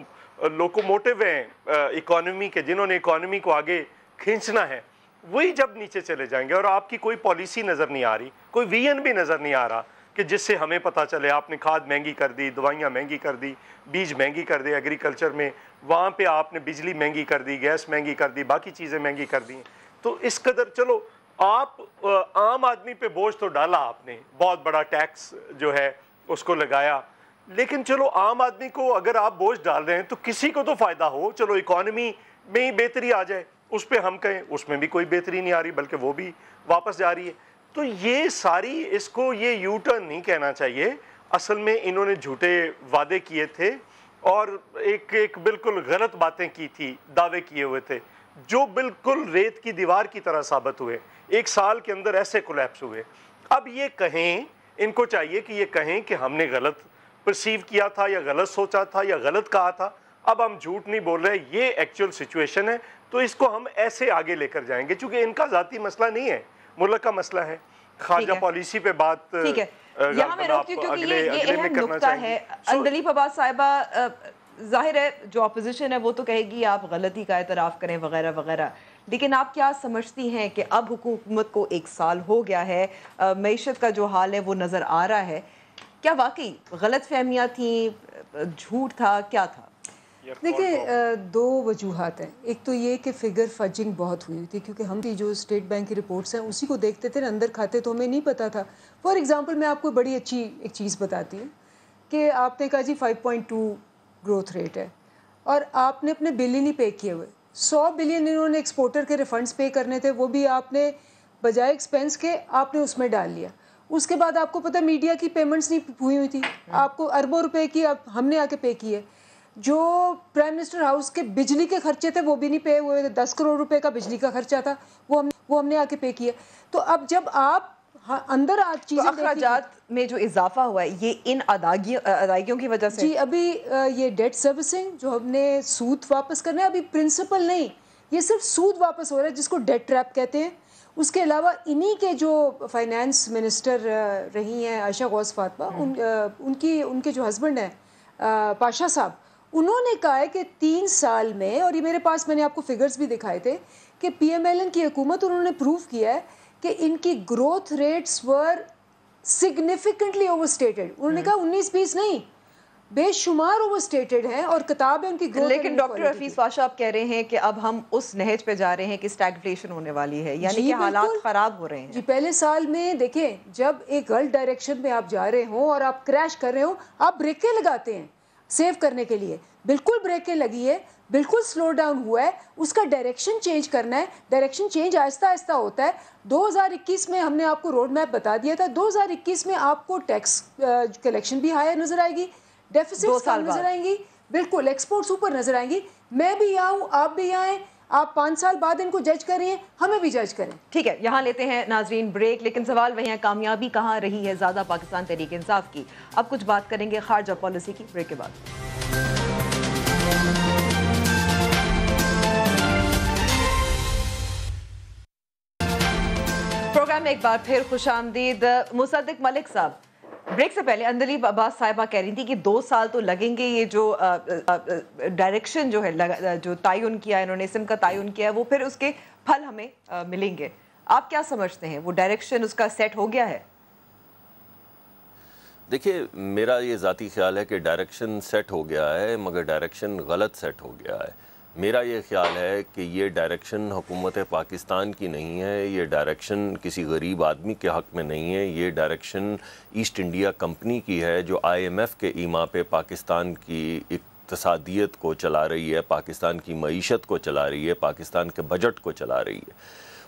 لوکوموٹیو ہیں اکانومی کے، جنہوں نے اکانومی کو آگے کھینچنا ہے، وہی جب نیچے چلے جائیں گے اور آپ کی کوئی پالیسی نظر نہیں آ رہی، کوئی وی این بھی نظر نہیں آ رہا کہ جس سے ہمیں پتا چلے آپ نے کھاد مہنگی کر دی، دوائیاں مہنگی کر دی، بیج مہنگی کر دی ایگریکلچر میں وہاں پہ آپ نے بجلی مہنگی کر دی، گیس مہنگی کر دی، باقی چیزیں مہنگی کر دی تو اس قدر، چلو، آپ عام آدمی پہ بوجھ تو ڈالا آپ نے، بہت بڑا ٹیکس جو ہے، اس کو لگایا۔ لیکن چلو عام آدمی کو اگر آپ بوجھ ڈال رہے ہیں تو کسی کو تو فائدہ ہو۔ چلو اکانومی میں ہی بہتری آ جائے۔ اس پہ ہم کہیں، اس میں بھی کوئی بہتری نہیں آ رہی، بلکہ وہ بھی واپس جا رہی ہے۔ تو یہ ساری، اس کو یہ یو ٹرن نہیں کہنا چاہیے۔ اصل میں انہوں نے جھوٹے وعدے کیے تھے اور ایک ایک بالکل غلط باتیں کی تھی، دعوے کیے ہوئے تھے۔ جو بالکل ریت کی دیوار کی طرح ثابت ہوئے۔ ایک سال کے اندر ایسے کولیپس ہوئے۔ اب یہ کہیں، ان کو چاہیے کہ یہ کہیں کہ ہم نے غلط پرسیو کیا تھا یا غلط سوچا تھا یا غلط کہا تھا اب ہم جھوٹ نہیں بول رہے یہ ایکچول سچویشن ہے۔ تو اس کو ہم ایسے آگے لے کر جائیں گے چونکہ ان کا ذاتی مسئلہ نہیں ہے ملک کا مسئلہ ہے۔ خارجہ پالیسی پہ بات یہاں میں روکتی ہوں کیونکہ یہ اہم نکتہ ہے۔ اندلیپ عباس صاحبہ ظاہر ہے جو اپوزیشن ہے وہ تو کہے گی آپ غلطی کا اعتراف کریں وغیرہ وغیرہ۔ لیکن آپ کیا سمجھتی ہیں کہ اب حکومت کو ایک سال ہو گیا ہے معیشت کا جو حال ہے وہ نظر آ رہا ہے۔ کیا واقعی غلط فہمیاں تھیں؟ جھوٹ تھا کیا تھا؟ دیکھیں دو وجوہات ہیں۔ ایک تو یہ کہ فگر فجنگ بہت ہوئی تھی کیونکہ ہم جو اسٹیٹ بینک کی رپورٹس ہیں اسی کو دیکھتے تھے اندر کھاتے تو ہمیں نہیں پتا تھا۔ فار ایگزامپل میں آپ کو بڑی اچھی ایک چیز بتاتی ہوں کہ آپ نے کہا جی five point two growth rate ہے اور آپ نے اپنے بل ہی نہیں پے کیے ہوئے۔ سو بلین انہوں نے ایکسپورٹر کے ریفنڈس پے کرنے تھے وہ بھی آپ نے بجائے ایکسپینس کے آپ نے اس میں ڈال لیا۔ اس کے بعد آپ کو پتہ میڈیا کی پیمنٹس نہیں ہوئی ہوئی تھی۔ آپ کو اربوں روپے کی اب ہم نے آ کے پے کیے جو پرائم منسٹر ہاؤس کے بجلی کے خرچے تھے وہ بھی نہیں پے ہوئے تھے۔ دس کروڑ روپے کا بجلی کا خرچہ تھا۔ وہ ہم وہ ہم نے آ کے پے کیا تو اب جب آپ ہاں، اندر چیزیں اخراجات میں جو اضافہ ہوا ہے یہ ان ادائیگیوں کی وجہ سے؟ جی ابھی یہ ڈیٹ سروسنگ جو ہم نے سود واپس کرنا ہے ابھی پرنسپل نہیں یہ صرف سود واپس ہو رہا ہے جس کو ڈیٹ ٹریپ کہتے ہیں۔ اس کے علاوہ انہی کے جو فائنانس منسٹر رہی ہیں عائشہ غوث فاطمہ ان کی ان کے جو ہسبینڈ ہیں پاشا صاحب انہوں نے کہا ہے کہ تین سال میں اور یہ میرے پاس میں نے آپ کو فگرز بھی دکھائے تھے کہ پی ایم ایل این کی حکومت انہوں نے پروف کیا ہے کہ ان کی growth rates were significantly overstated انہوں نے کہا انیس بیس نہیں بے شمار اوور سٹیٹڈ ہیں اور کتاب ہے ان کی لیکن ڈاکٹر حفیظ پاشا آپ کہہ رہے ہیں کہ اب ہم اس نہج پہ جا رہے ہیں کہ سٹیگفلیشن ہونے والی ہے یعنی جی کہ حالات خراب ہو رہے ہیں۔ جی پہلے سال میں دیکھیں جب ایک غلط ڈائریکشن میں آپ جا رہے ہوں اور آپ کریش کر رہے ہوں آپ بریکیں لگاتے ہیں سیو کرنے کے لیے۔ بالکل بریکیں لگی ہے بالکل سلو ڈاؤن ہوا ہے اس کا ڈائریکشن چینج کرنا ہے۔ ڈائریکشن چینج آہستہ آہستہ ہوتا ہے۔ دو ہزار اکیس میں ہم نے آپ کو روڈ میپ بتا دیا تھا۔ دو ہزار اکیس میں آپ کو ٹیکس کلیکشن بھی ہائر نظر آئے گی۔ ڈیفیسٹ سال نظر۔ آئیں گی۔ بالکل ایکسپورٹس اوپر نظر آئیں گی۔ میں بھی آؤں آپ بھی آئیں آپ پانچ سال بعد ان کو جج کریں ہمیں بھی جج کریں۔ ٹھیک ہے یہاں لیتے ہیں ناظرین بریک لیکن سوال وہی ہے کامیابی کہاں رہی ہے زیادہ پاکستان تحریک انصاف کی؟ اب کچھ بات کریں گے خارجہ پالیسی کی بریک کے بعد۔ پروگرام میں ایک بار پھر خوش آمدید مصدق ملک صاحب۔ بریک سے پہلے اندلیب عباس صاحبہ کہہ رہی تھی کہ دو سال تو لگیں گے یہ جو ڈائریکشن جو ہے جو تعین کیا انہوں نے اسم کا تعین کیا ہے، وہ پھر اس کے پھل ہمیں ملیں گے۔ آپ کیا سمجھتے ہیں؟ وہ ڈائریکشن اس کا سیٹ ہو گیا ہے؟ دیکھیے، میرا یہ ذاتی خیال ہے کہ ڈائریکشن سیٹ ہو گیا ہے، مگر ڈائریکشن غلط سیٹ ہو گیا ہے۔ میرا یہ خیال ہے کہ یہ ڈائریکشن حکومت پاکستان کی نہیں ہے، یہ ڈائریکشن کسی غریب آدمی کے حق میں نہیں ہے، یہ ڈائریکشن ایسٹ انڈیا کمپنی کی ہے جو آئی ایم ایف کے ایما پہ پاکستان کی اقتصادیت کو چلا رہی ہے، پاکستان کی معیشت کو چلا رہی ہے، پاکستان کے بجٹ کو چلا رہی ہے۔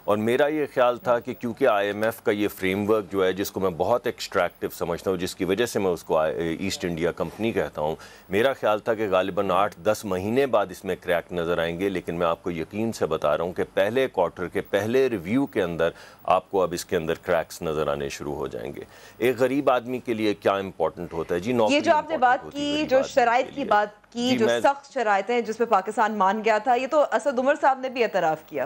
اور میرا یہ خیال تھا کہ کیونکہ آئی ایم ایف کا یہ فریم ورک جو ہے جس کو میں بہت ایکسٹریکٹیو سمجھتا ہوں جس کی وجہ سے میں اس کو ایسٹ انڈیا کمپنی کہتا ہوں میرا خیال تھا کہ غالباً آٹھ دس مہینے بعد اس میں کریک نظر آئیں گے لیکن میں آپ کو یقین سے بتا رہا ہوں کہ پہلے کوارٹر کے پہلے ریویو کے اندر آپ کو اب اس کے اندر کریکس نظر آنے شروع ہو جائیں گے۔ ایک غریب آدمی کے لیے کیا امپورٹنٹ ہوتا ہے؟ جی یہ نوکری جو آپ نے بات کی غریب جو شرائط کی۔ بات کی جی جو سخت شرائط ہیں جس پہ پاکستان مان گیا تھا یہ تو اسد عمر صاحب نے بھی اعتراف کیا۔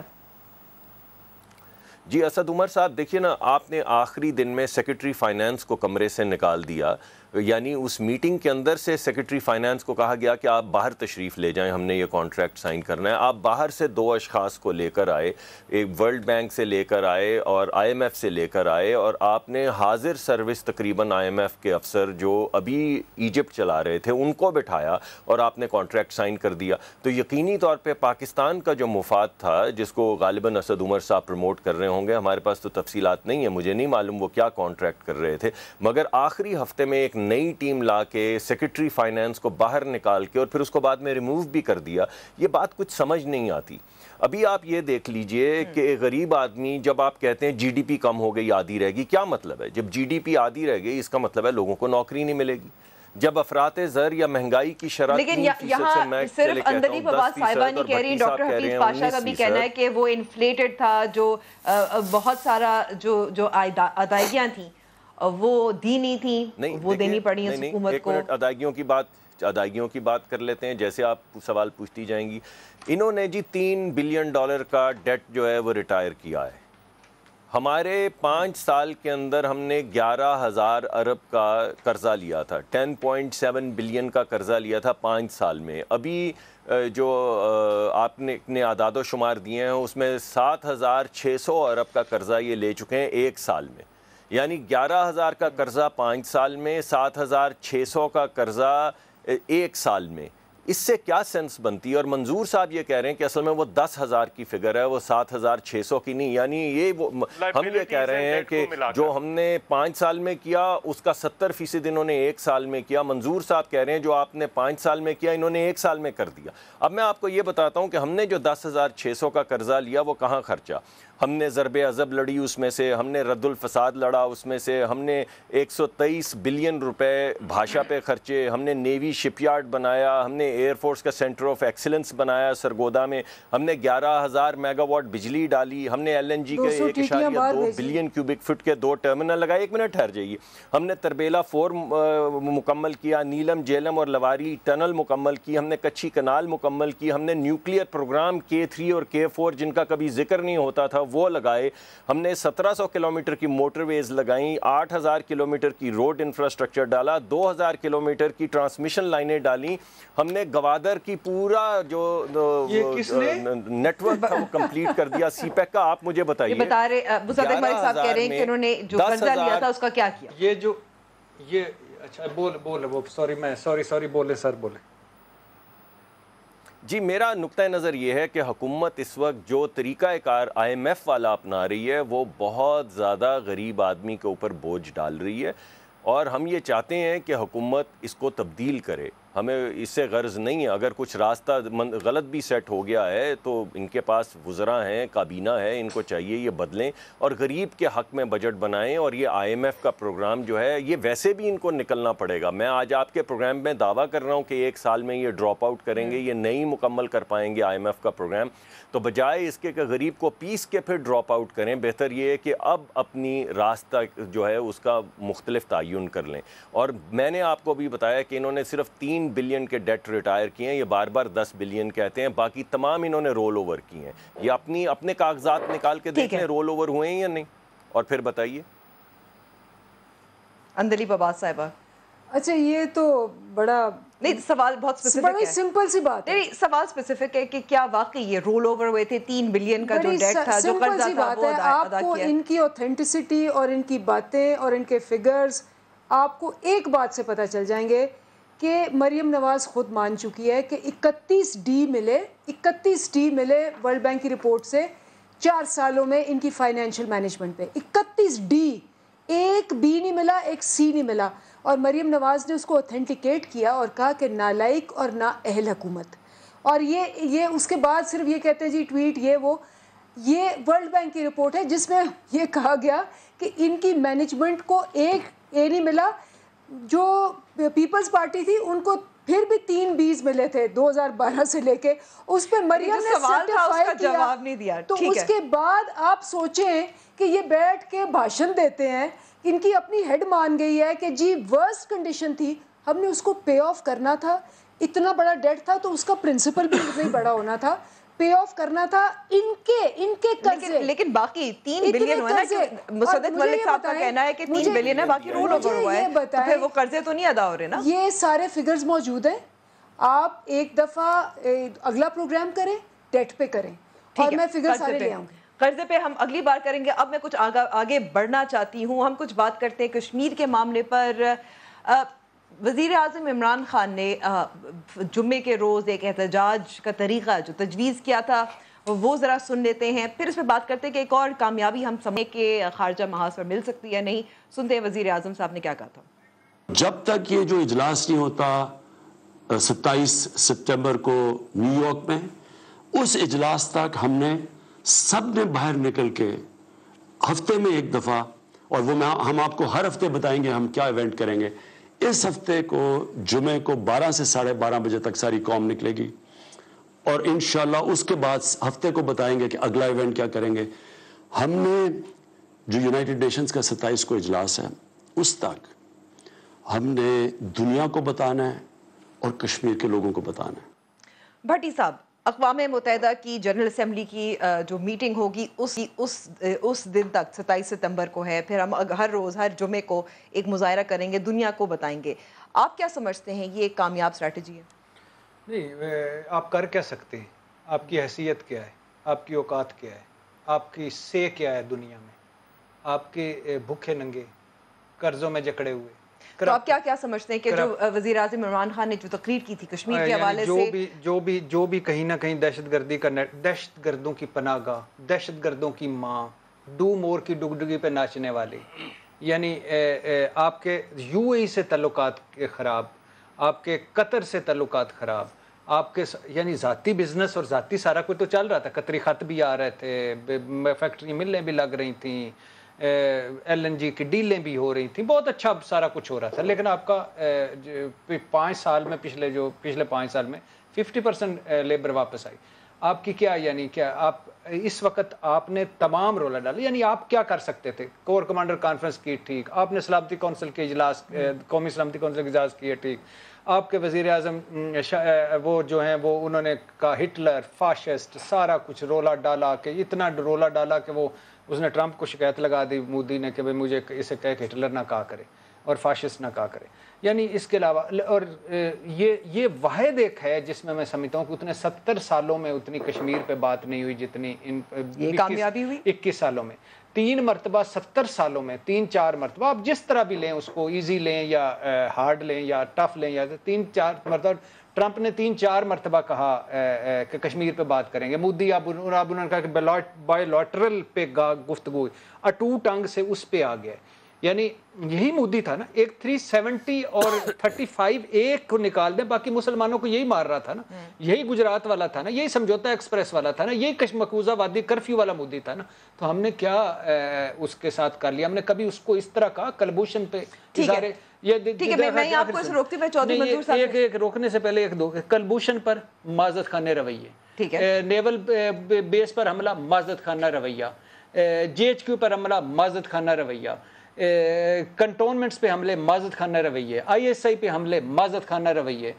جی اسد، عمر صاحب، دیکھیے نا، آپ نے آخری دن میں سیکرٹری فائنانس کو کمرے سے نکال دیا۔ یعنی اس میٹنگ کے اندر سے سیکرٹری فائنانس کو کہا گیا کہ آپ باہر تشریف لے جائیں، ہم نے یہ کانٹریکٹ سائن کرنا ہے۔ آپ باہر سے دو اشخاص کو لے کر آئے، ایک ورلڈ بینک سے لے کر آئے اور آئی ایم ایف سے لے کر آئے اور آپ نے حاضر سروس تقریباً آئی ایم ایف کے افسر جو ابھی ایجپٹ چلا رہے تھے، ان کو بٹھایا اور آپ نے کانٹریکٹ سائن کر دیا۔ تو یقینی طور پہ پاکستان کا جو مفاد تھا، جس کو غالباً اسد، عمر صاحب پروموٹ کر رہے ہیں ہوں گے ہمارے پاس تو تفصیلات نہیں ہیں مجھے نہیں معلوم وہ کیا کانٹریکٹ کر رہے تھے۔ مگر آخری ہفتے میں ایک نئی ٹیم لا کے سیکرٹری فائنانس کو باہر نکال کے اور پھر اس کو بعد میں ریموو بھی کر دیا یہ بات کچھ سمجھ نہیں آتی۔ ابھی آپ یہ دیکھ لیجیے کہ غریب آدمی جب آپ کہتے ہیں جی ڈی پی کم ہو گئی آدھی رہ گئی کیا مطلب ہے؟ جب جی ڈی پی آدھی رہ گئی اس کا مطلب ہے لوگوں کو نوکری نہیں ملے گی۔ جب افراد زر یا مہنگائی کی شرح لیکن یہاں صرف دس عباس صاحبہ نہیں کہہ رہی صاحب ڈاکٹر حفیظ ہیں پاشا کا بھی کہنا ہے۔ کہ وہ انفلیٹڈ تھا جو بہت سارا جو جو ادائیگیاں تھیں وہ دی نہیں تھیں وہ دینی پڑی ہیں حکومت کو ادائیگیوں کی بات ادائیگیوں کی بات کر لیتے ہیں جیسے آپ سوال پوچھتی جائیں گی انہوں نے جی تین بلین ڈالر کا ڈیٹ جو ہے وہ ریٹائر کیا ہے ہمارے پانچ سال کے اندر ہم نے گیارہ ہزار ارب کا قرضہ لیا تھا، ٹین پوائنٹ سیون بلین کا قرضہ لیا تھا پانچ سال میں۔ ابھی جو آپ نے نے اعداد و شمار دیے ہیں، اس میں سات ہزار چھ سو ارب کا قرضہ یہ لے چکے ہیں ایک سال میں۔ یعنی گیارہ ہزار کا قرضہ پانچ سال میں، سات ہزار چھ سو کا قرضہ ایک سال میں۔ اس سے کیا سینس بنتی ہے؟ اور منظور صاحب یہ کہہ رہے ہیں کہ اصل میں وہ دس ہزار کی فگر ہے وہ سات ہزار چھ سو کی نہیں یعنی یہ وہ ہم یہ کہہ رہے ہیں کہ جو ہم نے پانچ سال میں کیا اس کا ستر فیصد انہوں نے ایک سال میں کیا۔ منظور صاحب کہہ رہے ہیں جو آپ نے پانچ سال میں کیا انہوں نے ایک سال میں کر دیا۔ اب میں آپ کو یہ بتاتا ہوں کہ ہم نے جو دس ہزار چھ سو کا قرضہ لیا وہ کہاں خرچا؟ ہم نے ضرب عذب لڑی اس میں سے ہم نے رد الفساد لڑا اس میں سے ہم نے ایک سو تیئیس بلین روپے بھاشا پہ خرچے ہم نے نیوی شپ یارڈ بنایا ہم نے ایئر فورس کا سینٹر آف ایکسلنس بنایا سرگودا میں ہم نے گیارہ ہزار میگا واٹ بجلی ڈالی ہم نے ایل این جی کے ایک اشاریہ دو بلین کیوبک فٹ کے دو ٹرمینل لگائے ایک منٹ ٹھہر جائیے ہم نے تربیلا فور مکمل کیا نیلم جیلم اور لواری ٹنل مکمل کی ہم نے کچھی کنال مکمل کی ہم نے نیوکلیئر پروگرام کے تھری اور کے فور جن کا کبھی ذکر نہیں ہوتا تھا وہ لگائے۔ ہم نے سترہ سو کلومیٹر کی موٹر ویز لگائیں آٹھ ہزار کلومیٹر کی روڈ انفراسٹرکچر ڈالا دو ہزار کلومیٹر کی ٹرانسمیشن لائنیں ڈالیں ہم نے گوادر کی پورا جو نیٹ ورک تھا وہ کمپلیٹ کر دیا۔ [laughs] سی پیک کا آپ مجھے بتائیے۔ یہ بتا رہے صاحب کہہ رہے ہیں کہ انہوں نے جو قرضہ لیا تھا اس کا کیا کیا؟ یہ جو یہ اچھا بول بول سوری میں سوری سوری بولے سر بولے۔ جی میرا نقطہ نظر یہ ہے کہ حکومت اس وقت جو طریقہ کار آئی ایم ایف والا اپنا رہی ہے، وہ بہت زیادہ غریب آدمی کے اوپر بوجھ ڈال رہی ہے اور ہم یہ چاہتے ہیں کہ حکومت اس کو تبدیل کرے۔ ہمیں اس سے غرض نہیں ہے۔ اگر کچھ راستہ غلط بھی سیٹ ہو گیا ہے تو ان کے پاس وزراء ہیں کابینہ ہے ان کو چاہیے یہ بدلیں اور غریب کے حق میں بجٹ بنائیں اور یہ آئی ایم ایف کا پروگرام جو ہے یہ ویسے بھی ان کو نکلنا پڑے گا۔ میں آج آپ کے پروگرام میں دعویٰ کر رہا ہوں کہ ایک سال میں یہ ڈراپ آؤٹ کریں گے یہ نہیں مکمل کر پائیں گے آئی ایم ایف کا پروگرام تو بجائے اس کے کہ غریب کو پیس کے پھر ڈراپ آؤٹ کریں بہتر یہ ہے کہ اب اپنی راستہ جو ہے اس کا مختلف تعین کر لیں۔ اور میں نے آپ کو بھی بتایا کہ انہوں نے صرف تین بلین کے ڈیٹ ریٹائر کیے ہیں یہ بار بار دس بلین کہتے ہیں باقی تمام انہوں نے رول اوور کی ہیں۔ یہ اپنی اپنے کاغذات نکال کے دیکھ لیں رول اوور ہوئے ہیں یا نہیں؟ اور پھر بتائیے۔ اندلی بابا صاحبہ۔ اچھا یہ تو بڑا نہیں سوال بہت سپیسیفک ہے۔ سمپل سی بات ہے۔ سوال سپیسیفک ہے کہ کیا واقعی یہ رول اوور ہوئے تھے؟ تین بلین کا جو ڈیٹ تھا جو قرضہ تھا وہ ادا کیا آپ کو ان کی اوتھینٹسٹی اور ان کی باتیں اور ان کے فگرز آپ کو ایک بات سے پتہ چل جائیں گے۔ کہ مریم نواز خود مان چکی ہے کہ اکتیس ڈی ملے، اکتیس ڈی ملے ورلڈ بینک کی رپورٹ سے چار سالوں میں ان کی فائنینشیل مینجمنٹ پہ۔ اکتیس ڈی، ایک بی نہیں ملا، ایک سی نہیں ملا۔ اور مریم نواز نے اس کو اوتھینٹیکیٹ کیا اور کہا کہ نالائق اور نا اہل حکومت۔ اور یہ یہ اس کے بعد صرف یہ کہتے ہیں جی ٹویٹ یہ وہ، یہ ورلڈ بینک کی رپورٹ ہے جس میں یہ کہا گیا کہ ان کی مینجمنٹ کو ایک اے نہیں ملا جو پیپلز پارٹی تھی ان کو پھر بھی تین بیز ملے تھے دو ہزار بارہ سے لے کے۔ اس پہ مریم نے سرٹیفائی کیا۔ تو اس کے بعد آپ سوچیں کہ یہ بیٹھ کے بھاشن دیتے ہیں ان کی اپنی ہیڈ مان گئی ہے کہ جی ورسٹ کنڈیشن تھی۔ ہم نے اس کو پے آف کرنا تھا۔ اتنا بڑا ڈیٹ تھا تو اس کا پرنسپل بھی اتنا ہی بڑا ہونا تھا۔ پے آف کرنا تھا ان کے ان کے قرضے۔ لیکن باقی تین بلین ہوئے نا مصدق ملک صاحب کا کہنا ہے کہ تین بلین ہے باقی رول اوور ہوا ہے۔ تو پھر وہ قرضے تو نہیں ادا ہو رہے نا؟ یہ سارے فگرز موجود ہیں۔ آپ ایک دفعہ اگلا پروگرام کریں ڈیٹ پہ کریں۔ اور میں فگر سارے لے آؤں گی۔ قرضے پہ ہم اگلی بار کریں گے۔ اب میں کچھ آگے بڑھنا چاہتی ہوں۔ ہم کچھ بات کرتے ہیں کشمیر کے معاملے پر۔ وزیر اعظم عمران خان نے جمعے کے روز ایک احتجاج کا طریقہ جو تجویز کیا تھا، وہ ذرا سن لیتے ہیں۔ پھر اس پہ بات کرتے ہیں کہ ایک اور کامیابی ہم سمے کے خارجہ محاذ پر مل سکتی ہے نہیں۔ سنتے ہیں وزیر اعظم صاحب نے کیا کہا تھا۔ جب تک یہ جو اجلاس نہیں ہوتا ستائیس ستمبر کو نیو یارک میں، اس اجلاس تک ہم نے سب نے باہر نکل کے ہفتے میں ایک دفعہ، اور وہ ہم آپ کو ہر ہفتے بتائیں گے ہم کیا ایونٹ کریں گے۔ اس ہفتے کو جمعے کو بارہ سے ساڑھے بارہ بجے تک ساری قوم نکلے گی اور انشاءاللہ اس کے بعد ہفتے کو بتائیں گے کہ اگلا ایونٹ کیا کریں گے۔ ہم نے جو یونائٹڈ نیشنز کا ستائیس کو اجلاس ہے، اس تک ہم نے دنیا کو بتانا ہے اور کشمیر کے لوگوں کو بتانا ہے۔ بھٹی صاحب اقوام متحدہ کی جنرل اسمبلی کی جو میٹنگ ہوگی اس اس اس دن تک، ستائیس ستمبر کو ہے۔ پھر ہم ہر روز، ہر جمعے کو ایک مظاہرہ کریں گے، دنیا کو بتائیں گے۔ آپ کیا سمجھتے ہیں؟ یہ ایک کامیاب اسٹریٹجی ہے۔ نہیں آپ کر کیا سکتے ہیں؟ آپ کی حیثیت کیا ہے؟ آپ کی اوقات کیا ہے؟ آپ کی سے کیا ہے دنیا میں؟ آپ کے بھوکے ننگے، قرضوں میں جکڑے ہوئے۔ تو آپ کیا کیا سمجھتے ہیں کہ جو وزیر اعظم عمران خان نے جو تقریر کی تھی کشمیر کے یعنی حوالے سے جو بھی جو بھی کہیں نہ کہیں دہشت گردی کا دہشت گردوں کی پناہ گاہ دہشت گردوں کی ماں ڈو مور کی ڈگڈگی پہ ناچنے والے یعنی آپ کے یو اے سے تعلقات خراب آپ کے قطر سے تعلقات خراب آپ کے یعنی ذاتی بزنس اور ذاتی سارا کوئی تو چل رہا تھا۔ قطری خط بھی آ رہے تھے فیکٹری ملیں بھی لگ رہی تھیں۔ ایل این جی کی ڈیلیں بھی ہو رہی تھیں۔ بہت اچھا سارا کچھ ہو رہا تھا۔ لیکن آپ کا پانچ سال میں، پچھلے جو، پچھلے پانچ سال میں ففٹی پرسنٹ لیبر واپس آئی۔ آپ کی کیا یعنی کیا آپ، اس وقت آپ نے تمام رولا ڈالا؟ یعنی آپ کیا کر سکتے تھے؟ کور کمانڈر کانفرنس کی، ٹھیک۔ آپ نے سلامتی کونسل کے اجلاس قومی سلامتی کونسل کے اجلاس کیے ٹھیک۔ آپ کے وزیر اعظم وہ جو ہیں، وہ انہوں نے کہا ہٹلر، فاشسٹ، سارا کچھ رولا ڈالا کہ، اتنا رولا ڈالا کہ وہ اس نے ٹرمپ کو شکایت لگا دی مودی نے کہ بھائی مجھے اسے کہہ کہ ہٹلر نہ کہا کرے اور فاشسٹ نہ کہا کرے۔ یعنی اس کے علاوہ اور یہ یہ واحد ایک ہے جس میں میں سمجھتا ہوں کہ اتنے ستر سالوں میں اتنی کشمیر پہ بات نہیں ہوئی جتنی ان کامیابی ہوئی؟ اکیس سالوں میں۔ تین مرتبہ ستر سالوں میں تین چار مرتبہ آپ جس طرح بھی لیں اس کو ایزی لیں یا ہارڈ لیں یا ٹف لیں یا تین چار مرتبہ ٹرمپ نے تین چار مرتبہ کہا کہ کشمیر پہ بات کریں گے۔ مودی اب انہوں نے کہا کہ بائی لاٹرل پہ گفتگو اٹو ٹنگ سے اس پہ آ گیا۔ ہے یعنی یہی مودی تھا نا ایک 370 اور 35 ایک کو نکال دیں باقی مسلمانوں کو یہی مار رہا تھا نا۔ یہی گجرات والا تھا نا یہی سمجھوتا ایکسپریس والا تھا نا یہی کشمکوزہ وادی کرفیو والا مودی تھا نا۔ تو ہم نے کیا اس کے ساتھ کر لیا۔ ہم نے کبھی اس کو اس طرح کا کلبوشن پہ ٹھیک ہے میں آپ کو اس روکتی میں چودھری منظور صاحب ایک ایک روکنے سے پہلے ایک دو کلبوشن پر معذرت خانے رویے۔ نیول بیس پر حملہ معذرت خانہ رویہ۔ جی ایچ کیو پر حملہ معذرت خانہ رویہ۔ کنٹونمنٹس پہ حملے معذرت خانہ رویے۔ آئی ایس آئی پہ حملے معذرت خانہ رویے۔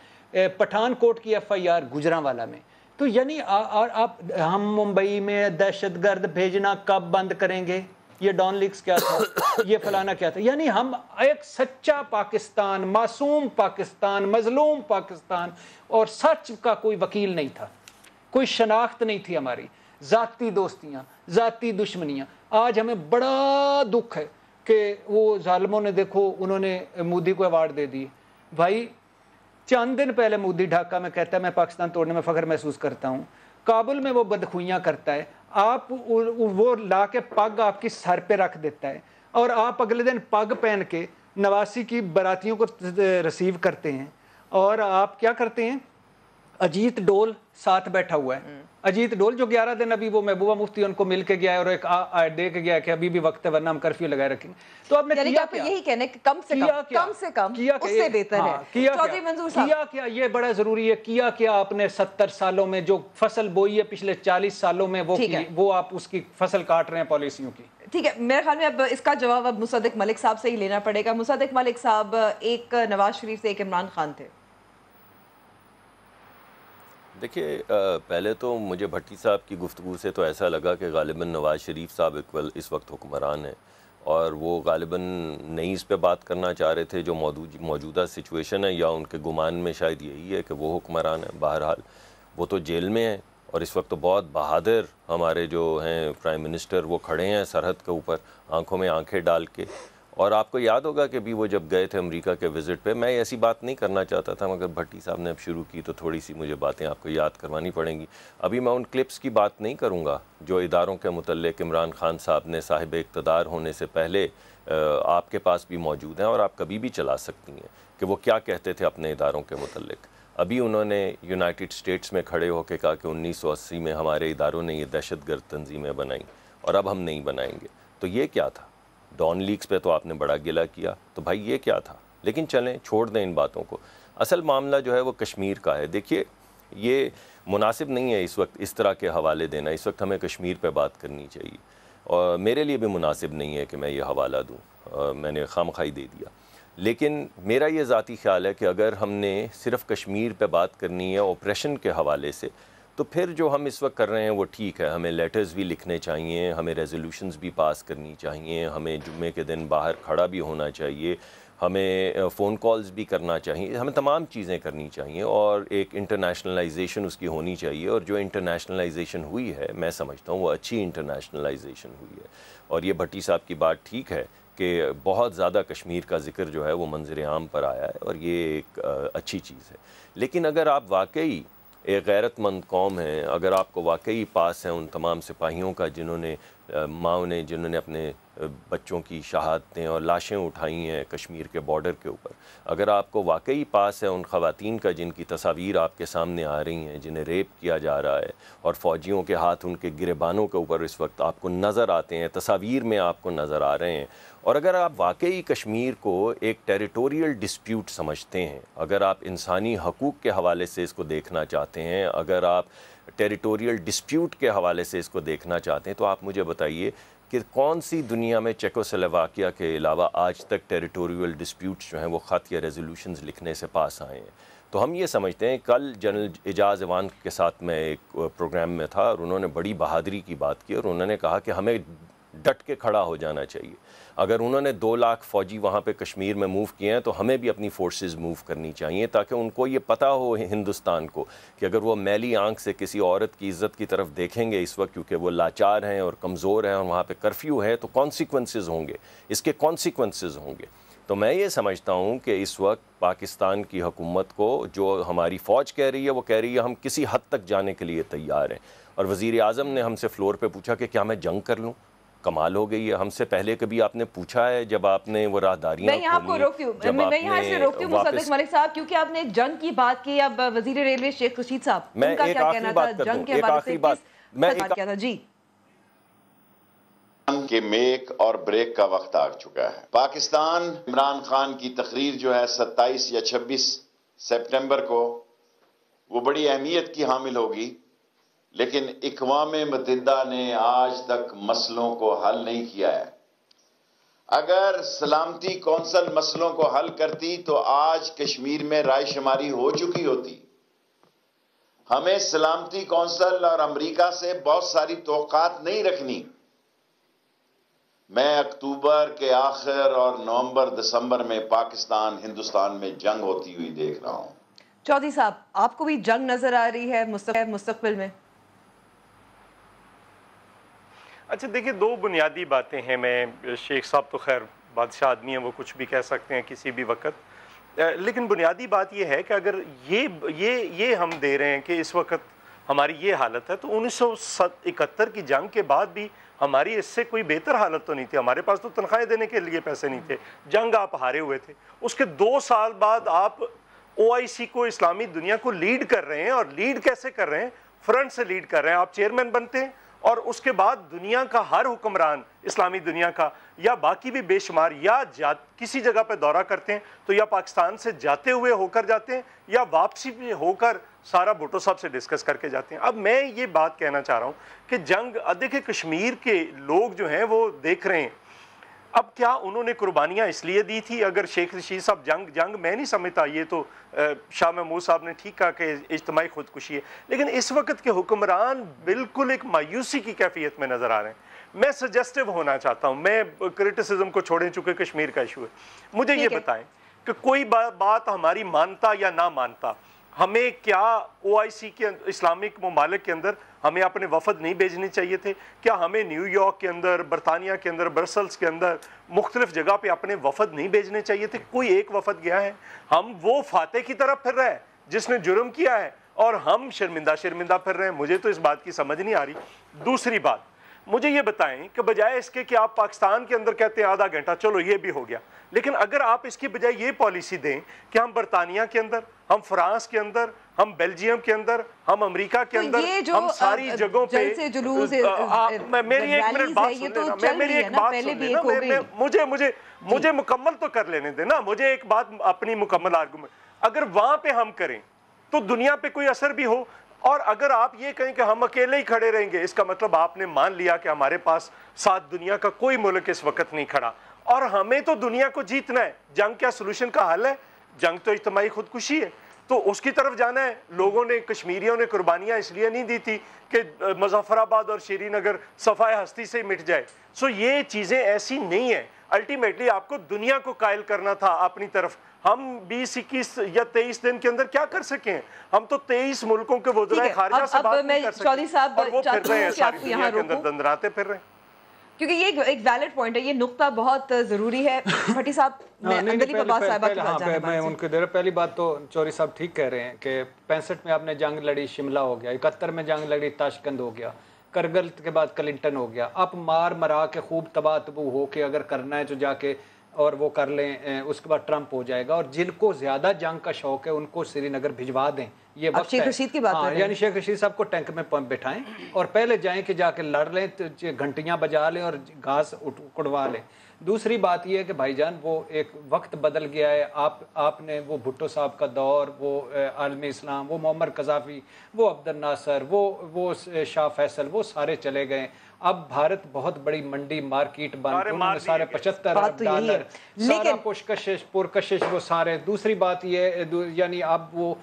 پٹھان کوٹ کی ایف آئی آر گجراں والا میں۔ تو یعنی آپ ہم ممبئی میں دہشت گرد بھیجنا کب بند کریں گے؟ یہ ڈان لکس کیا تھا؟ [coughs] یہ فلانا کیا تھا؟ یعنی ہم ایک سچا پاکستان، معصوم پاکستان، مظلوم پاکستان اور سچ کا کوئی وکیل نہیں تھا۔ کوئی شناخت نہیں تھی ہماری۔ ذاتی دوستیاں، ذاتی دشمنیاں۔ آج ہمیں بڑا دکھ ہے کہ وہ ظالموں نے دیکھو، انہوں نے مودی کو ایوارڈ دے دی۔ بھائی، چند دن پہلے مودی ڈھاکہ میں کہتا ہے، میں پاکستان توڑنے میں فخر محسوس کرتا ہوں۔ کابل میں وہ بدخوئیاں کرتا ہے، آپ وہ لا کے پگ آپ کی سر پہ رکھ دیتا ہے اور آپ اگلے دن پگ پہن کے نواسی کی براتیوں کو رسیو کرتے ہیں۔ اور آپ کیا کرتے ہیں؟ اجیت ڈول ساتھ بیٹھا ہوا ہے۔ اجیت ڈول جو گیارہ دن ابھی وہ محبوبہ مفتی ان کو مل کے گیا ہے اور ایک آئے دے کے گیا ہے کہ ابھی بھی وقت ہے ورنہ ہم کرفیو لگائے رکھیں گے۔ تو آپ نے یعنی کیا کیا؟ یہی کہنے کہ کم سے کم کم سے کم اس سے بہتر ہاں، ہے۔ چودھری منظور صاحب۔ کیا کیا؟ یہ بڑا ضروری ہے۔ کیا کیا آپ نے ستر سالوں میں جو فصل بوئی ہے پچھلے چالیس سالوں میں وہ وہ آپ اس کی فصل کاٹ رہے ہیں پالیسیوں کی؟ ٹھیک ہے میرے خیال میں اب اس کا جواب اب مصدق ملک صاحب سے ہی لینا پڑے گا۔ مصدق ملک صاحب ایک نواز شریف سے ایک عمران خان تھے۔ دیکھیے پہلے تو مجھے بھٹی صاحب کی گفتگو سے تو ایسا لگا کہ غالباً نواز شریف صاحب اکول اس وقت حکمران ہیں اور وہ غالباً نئی اس پہ بات کرنا چاہ رہے تھے جو موجودہ سچویشن ہے یا ان کے گمان میں شاید یہی ہے کہ وہ حکمران ہیں۔ بہرحال وہ تو جیل میں ہیں اور اس وقت تو بہت بہادر ہمارے جو ہیں پرائم منسٹر وہ کھڑے ہیں سرحد کے اوپر، آنکھوں میں آنکھیں ڈال کے۔ اور آپ کو یاد ہوگا کہ بھی وہ جب گئے تھے امریکہ کے وزٹ پہ، میں ایسی بات نہیں کرنا چاہتا تھا، مگر بھٹی صاحب نے اب شروع کی تو تھوڑی سی مجھے باتیں آپ کو یاد کروانی پڑیں گی۔ ابھی میں ان کلپس کی بات نہیں کروں گا جو اداروں کے متعلق عمران خان صاحب نے صاحب اقتدار ہونے سے پہلے آپ کے پاس بھی موجود ہیں اور آپ کبھی بھی چلا سکتی ہیں کہ وہ کیا کہتے تھے اپنے اداروں کے متعلق۔ ابھی انہوں نے یونائٹڈ سٹیٹس میں کھڑے ہو کے کہا کہ انیس سو اسی میں ہمارے اداروں نے یہ دہشت گرد تنظیمیں بنائیں اور اب ہم نہیں بنائیں گے۔ تو یہ کیا تھا؟ ڈان لیکس پہ تو آپ نے بڑا گلہ کیا، تو بھائی یہ کیا تھا؟ لیکن چلیں، چھوڑ دیں ان باتوں کو۔ اصل معاملہ جو ہے وہ کشمیر کا ہے۔ دیکھیے، یہ مناسب نہیں ہے اس وقت اس طرح کے حوالے دینا۔ اس وقت ہمیں کشمیر پہ بات کرنی چاہیے۔ اور میرے لیے بھی مناسب نہیں ہے کہ میں یہ حوالہ دوں۔ میں نے خامخائی دے دیا۔ لیکن میرا یہ ذاتی خیال ہے کہ اگر ہم نے صرف کشمیر پہ بات کرنی ہے آپریشن کے حوالے سے تو پھر جو ہم اس وقت کر رہے ہیں وہ ٹھیک ہے۔ ہمیں لیٹرز بھی لکھنے چاہیے، ہمیں ریزولوشنز بھی پاس کرنی چاہیے، ہمیں جمعے کے دن باہر کھڑا بھی ہونا چاہیے، ہمیں فون کالز بھی کرنا چاہیے، ہمیں تمام چیزیں کرنی چاہیے اور ایک انٹرنیشنلائزیشن اس کی ہونی چاہیے اور جو انٹرنیشنلائزیشن ہوئی ہے، میں سمجھتا ہوں وہ اچھی انٹرنیشنلائزیشن ہوئی ہے۔ اور یہ بھٹی صاحب کی بات ٹھیک ہے کہ بہت زیادہ کشمیر کا ذکر جو ہے وہ منظر عام پر آیا ہے اور یہ ایک اچھی چیز ہے۔ لیکن اگر آپ واقعی ایک غیرت مند قوم ہے اگر آپ کو واقعی پاس ہے ان تمام سپاہیوں کا جنہوں نے ماؤں نے، جنہوں نے اپنے بچوں کی شہادتیں اور لاشیں اٹھائی ہیں کشمیر کے باڈر کے اوپر۔ اگر آپ کو واقعی پاس ہے ان خواتین کا جن کی تصاویر آپ کے سامنے آ رہی ہیں، جنہیں ریپ کیا جا رہا ہے اور فوجیوں کے ہاتھ ان کے گربانوں کے اوپر اس وقت آپ کو نظر آتے ہیں، تصاویر میں آپ کو نظر آ رہے ہیں۔ اور اگر آپ واقعی کشمیر کو ایک ٹیریٹوریل ڈسپیوٹ سمجھتے ہیں، اگر آپ انسانی حقوق کے حوالے سے اس کو دیکھنا چاہتے ہیں، اگر آپ ٹیریٹوریل ڈسپیوٹ کے حوالے سے اس کو دیکھنا چاہتے ہیں، تو آپ مجھے بتائیے کہ کون سی دنیا میں چیکو سلوواکیا کے علاوہ آج تک ٹیریٹوریل ڈسپیوٹس جو ہیں وہ خط یا ریزولوشنز لکھنے سے پاس آئے ہیں؟ تو ہم یہ سمجھتے ہیں، کل جنرل اعجاز ایوان کے ساتھ میں ایک پروگرام میں تھا اور انہوں نے بڑی بہادری کی بات کی اور انہوں نے کہا کہ ہمیں ڈٹ کے کھڑا ہو جانا چاہیے۔ اگر انہوں نے دو لاکھ فوجی وہاں پہ کشمیر میں موو کیے ہیں، تو ہمیں بھی اپنی فورسز موو کرنی چاہیے تاکہ ان کو یہ پتہ ہو ہندوستان کو کہ اگر وہ میلی آنکھ سے کسی عورت کی عزت کی طرف دیکھیں گے اس وقت، کیونکہ وہ لاچار ہیں اور کمزور ہیں اور وہاں پہ کرفیو ہے، تو کانسیکوینسز ہوں گے۔ اس کے کانسیکوینسز ہوں گے۔ تو میں یہ سمجھتا ہوں کہ اس وقت پاکستان کی حکومت کو جو ہماری فوج کہہ رہی ہے، وہ کہہ رہی ہے ہم کسی حد تک جانے کے لیے تیار ہیں۔ اور وزیر اعظم نے ہم سے فلور پہ پوچھا کہ کیا میں جنگ کر لوں؟ کمال ہو گئی ہے۔ ہم سے پہلے کبھی آپ نے پوچھا ہے جب آپ نے وہ راہداریاں میں یہاں کو روکتی ہوں۔ میں یہاں سے روکتی ہوں مصدق ملک صاحب کیونکہ آپ نے ایک جنگ کی بات کی۔ اب وزیر ریلوے شیخ رشید صاحب میں ان کا ایک کیا آخری کہنا تھا؟ بات کر جنگ دوں کے ایک حوالے آخری سے بات۔ میں کس ایک کیا تھا؟ جی۔ کے میک اور بریک کا وقت آ چکا ہے۔ پاکستان عمران خان کی تقریر جو ہے ستائیس یا چھبیس سپٹمبر کو وہ بڑی اہمیت کی حامل ہوگی۔ لیکن اقوام متحدہ نے آج تک مسئلوں کو حل نہیں کیا ہے۔ اگر سلامتی کونسل مسئلوں کو حل کرتی تو آج کشمیر میں رائے شماری ہو چکی ہوتی۔ ہمیں سلامتی کونسل اور امریکہ سے بہت ساری توقعات نہیں رکھنی۔ میں اکتوبر کے آخر اور نومبر دسمبر میں پاکستان، ہندوستان میں جنگ ہوتی ہوئی دیکھ رہا ہوں۔ چودھری صاحب، آپ کو بھی جنگ نظر آ رہی ہے مستقبل میں؟ اچھا دیکھیں دو بنیادی باتیں ہیں۔ میں، شیخ صاحب تو خیر بادشاہ آدمی ہیں، وہ کچھ بھی کہہ سکتے ہیں کسی بھی وقت۔ لیکن بنیادی بات یہ ہے کہ اگر یہ یہ یہ ہم دے رہے ہیں کہ اس وقت ہماری یہ حالت ہے، تو انیس سو اکہتر کی جنگ کے بعد بھی ہماری اس سے کوئی بہتر حالت تو نہیں تھی۔ ہمارے پاس تو تنخواہیں دینے کے لیے پیسے نہیں تھے۔ جنگ آپ ہارے ہوئے تھے۔ اس کے دو سال بعد آپ او آئی سی کو، اسلامی دنیا کو لیڈ کر رہے ہیں اور لیڈ کیسے کر رہے ہیں؟ فرنٹ سے لیڈ کر رہے ہیں۔ آپ چیئرمین بنتے ہیں۔ اور اس کے بعد دنیا کا ہر حکمران، اسلامی دنیا کا، یا باقی بھی بے شمار، یا کسی جگہ پہ دورہ کرتے ہیں، تو یا پاکستان سے جاتے ہوئے ہو کر جاتے ہیں، یا واپسی بھی ہو کر سارا بھٹو صاحب سے ڈسکس کر کے جاتے ہیں۔ اب میں یہ بات کہنا چاہ رہا ہوں کہ جنگ دیکھیں کشمیر کے لوگ جو ہیں وہ دیکھ رہے ہیں۔ اب کیا انہوں نے قربانیاں اس لیے دی تھی؟ اگر شیخ رشید صاحب جنگ جنگ میں نہیں سمجھتا یہ تو شاہ محمود صاحب نے ٹھیک کہا کہ اجتماعی خودکشی ہے۔ لیکن اس وقت کے حکمران بالکل ایک مایوسی کی کیفیت میں نظر آ رہے ہیں۔ میں سجسٹیو ہونا چاہتا ہوں۔ میں کرٹیسزم کو چھوڑیں چکے کشمیر کا ایشو ہے۔ مجھے یہ بتائیں کہ کوئی بات ہماری مانتا یا نہ مانتا ہمیں کیا او آئی سی کے اسلامک ممالک کے اندر ہمیں اپنے وفد نہیں بھیجنے چاہیے تھے؟ کیا ہمیں نیو یارک کے اندر، برطانیہ کے اندر، برسلز کے اندر مختلف جگہ پہ اپنے وفد نہیں بھیجنے چاہیے تھے؟ کوئی ایک وفد گیا ہے۔ ہم وہ فاتح کی طرف پھر رہے ہیں، جس نے جرم کیا ہے اور ہم شرمندہ شرمندہ پھر رہے ہیں۔ مجھے تو اس بات کی سمجھ نہیں آ رہی۔ دوسری بات مجھے یہ بتائیں کہ بجائے اس کے کہ آپ پاکستان کے اندر کہتے ہیں آدھا گھنٹہ چلو یہ بھی ہو گیا۔ لیکن اگر آپ اس کی بجائے یہ پالیسی دیں کہ ہم برطانیہ کے اندر ہم فرانس کے اندر ہم بیلجیم کے اندر ہم امریکہ کے اندر ہم ساری جگہوں پہ میری ایک منٹ بات سن لینا میری ایک بات سن لینا مجھے مجھے مجھے مکمل تو کر لینے دیں نا مجھے ایک بات اپنی مکمل آرگومنٹ اگر وہاں پہ ہم کریں تو دنیا پہ کوئی اثر بھی ہو اور اگر آپ یہ کہیں کہ ہم اکیلے ہی کھڑے رہیں گے، اس کا مطلب آپ نے مان لیا کہ ہمارے پاس ساتھ دنیا کا کوئی ملک اس وقت نہیں کھڑا۔ اور ہمیں تو دنیا کو جیتنا ہے۔ جنگ کیا سلوشن کا حل ہے؟ جنگ تو اجتماعی خودکشی ہے۔ تو اس کی طرف جانا ہے۔ لوگوں نے، کشمیریوں نے قربانیاں اس لیے نہیں دی تھی کہ مظفر آباد اور شری نگر صفائے ہستی سے مٹ جائے۔ سو یہ چیزیں ایسی نہیں ہیں۔ الٹیمیٹلی آپ کو دنیا کو قائل کرنا تھا اپنی طرف۔ ہم بیس اکیس یا تیئیس دن کے اندر کیا کر سکیں؟ ہم تو تیئیس ملکوں کے وزراء خارجہ سے بات نہیں کر سکتے۔ اور وہ پھر رہے ہیں ساری دنیا کے اندر دندراتے پھر رہے ہیں۔ کیونکہ یہ ایک ویلڈ پوائنٹ ہے یہ نقطہ بہت ضروری ہے۔ بھٹی صاحب میں اندلی بابا صاحبہ کی بات جانے میں ان کے دیر پہلی بات تو چوری صاحب ٹھیک کہہ رہے ہیں کہ پینسٹھ میں آپ نے جنگ لڑی شملہ ہو گیا اکہتر میں جنگ لڑی تاشکند ہو گیا کرگل کے بعد کلنٹن ہو گیا۔ اب مار مرا کے خوب تباہ تبو ہو کے اگر کرنا ہے تو جا کے اور وہ کر لیں اس کے بعد ٹرمپ ہو جائے گا اور جن کو زیادہ جنگ کا شوق ہے ان کو سری نگر بھجوا دیں۔ یہ وقت شیخ رشید کی بات ہاں یعنی شیخ رشید صاحب کو ٹینک میں بٹھائیں اور پہلے جائیں کہ جا کے لڑ لیں گھنٹیاں بجا لیں اور گھاس اکڑوا لیں۔ دوسری بات یہ ہے کہ بھائی جان وہ ایک وقت بدل گیا ہے۔ آپ آپ نے وہ بھٹو صاحب کا دور وہ عالم اسلام وہ معمر قذافی وہ عبد الناصر وہ وہ شاہ فیصل وہ سارے چلے گئے۔ اب بھارت بہت بڑی منڈی مارکیٹ بن سارے پچہتر ارب ڈالر سارا پرکشش وہ سارے۔ دوسری بات یہ یعنی اب وہ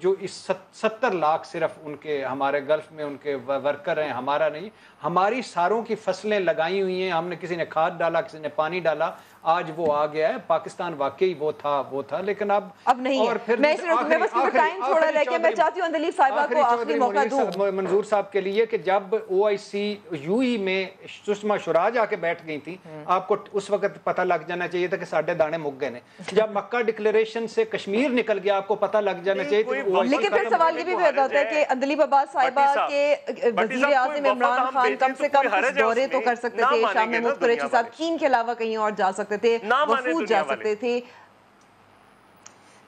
جو اس ستر لاکھ صرف ان کے ہمارے گلف میں ان کے ورکر ہیں ہمارا نہیں ہماری ساروں کی فصلیں لگائی ہوئی ہیں ہم نے کسی نے کھاد ڈالا کسی نے پانی ڈالا آج وہ آ گیا ہے پاکستان واقعی وہ تھا وہ تھا لیکن اب اب نہیں اور پھر میں میں بس ٹائم تھوڑا رہ کے میں چاہتی ہوں اندلیف صاحبہ کو آخری موقع دوں۔ منظور صاحب کے لیے کہ جب او آئی سی یو ای میں سشما شورا جا کے بیٹھ گئی تھی آپ کو اس وقت پتہ لگ جانا چاہیے تھا کہ ساڑھے دانے مک گئے نے۔ [laughs] جب مکہ ڈکلیریشن سے کشمیر نکل گیا آپ کو پتہ لگ جانا چاہیے لیکن پھر سوال یہ بھی پیدا ہوتا ہے کہ اندلی بابا صاحبہ کے وزیر اعظم عمران خان کم سے کم کچھ دورے تو کر سکتے تھے شام میں مفت قریشی صاحب چین کے علاوہ کہیں اور جا سکتے تھے وفود جا سکتے تھے۔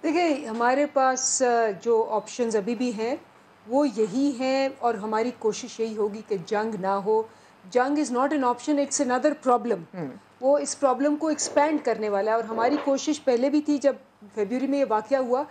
دیکھیں ہمارے پاس جو آپشنز ابھی بھی ہیں وہ یہی ہیں اور ہماری کوشش یہی ہوگی کہ جنگ نہ ہو۔ جنگ is not an option it's another problem وہ اس پرابلم کو ایکسپینڈ کرنے والا ہے اور ہماری کوشش پہلے بھی تھی جب فیبرری میں یہ واقعہ ہوا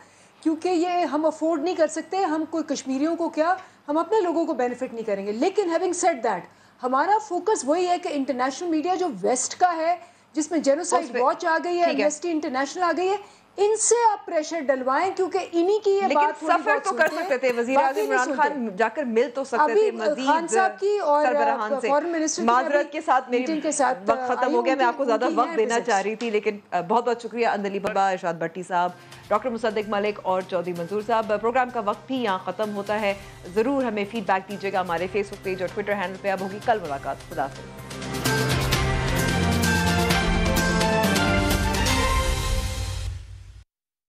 کیونکہ یہ ہم افورڈ نہیں کر سکتے ہم کوئی کشمیریوں کو کیا ہم اپنے لوگوں کو بینیفٹ نہیں کریں گے۔ لیکن ہیونگ سیٹ دیٹ ہمارا فوکس وہی ہے کہ انٹرنیشنل میڈیا جو ویسٹ کا ہے جس میں جینوسائڈ واچ آ گئی ہے انٹرنیشنل آ گئی ہے ان سے آپ پریشر ڈلوائیں کیونکہ انہی کی یہ بات سفر تو کر سکتے تھے وزیر اعظم عمران خان جا کر مل تو سکتے تھے مزید خان صاحب کی اور سربراہان سے۔ معذرت کے ساتھ میری وقت ختم ہو گیا میں آپ کو زیادہ وقت دینا چاہ رہی تھی لیکن بہت بہت شکریہ اندلی بابا ارشاد بٹی صاحب ڈاکٹر مصدق ملک اور چودھری منظور صاحب۔ پروگرام کا وقت بھی یہاں ختم ہوتا ہے۔ ضرور ہمیں فیڈ بیک دیجیے گا ہمارے فیس بک پیج اور ٹویٹر ہینڈل پہ۔ اب ہوگی کل ملاقات۔ خدا حافظ۔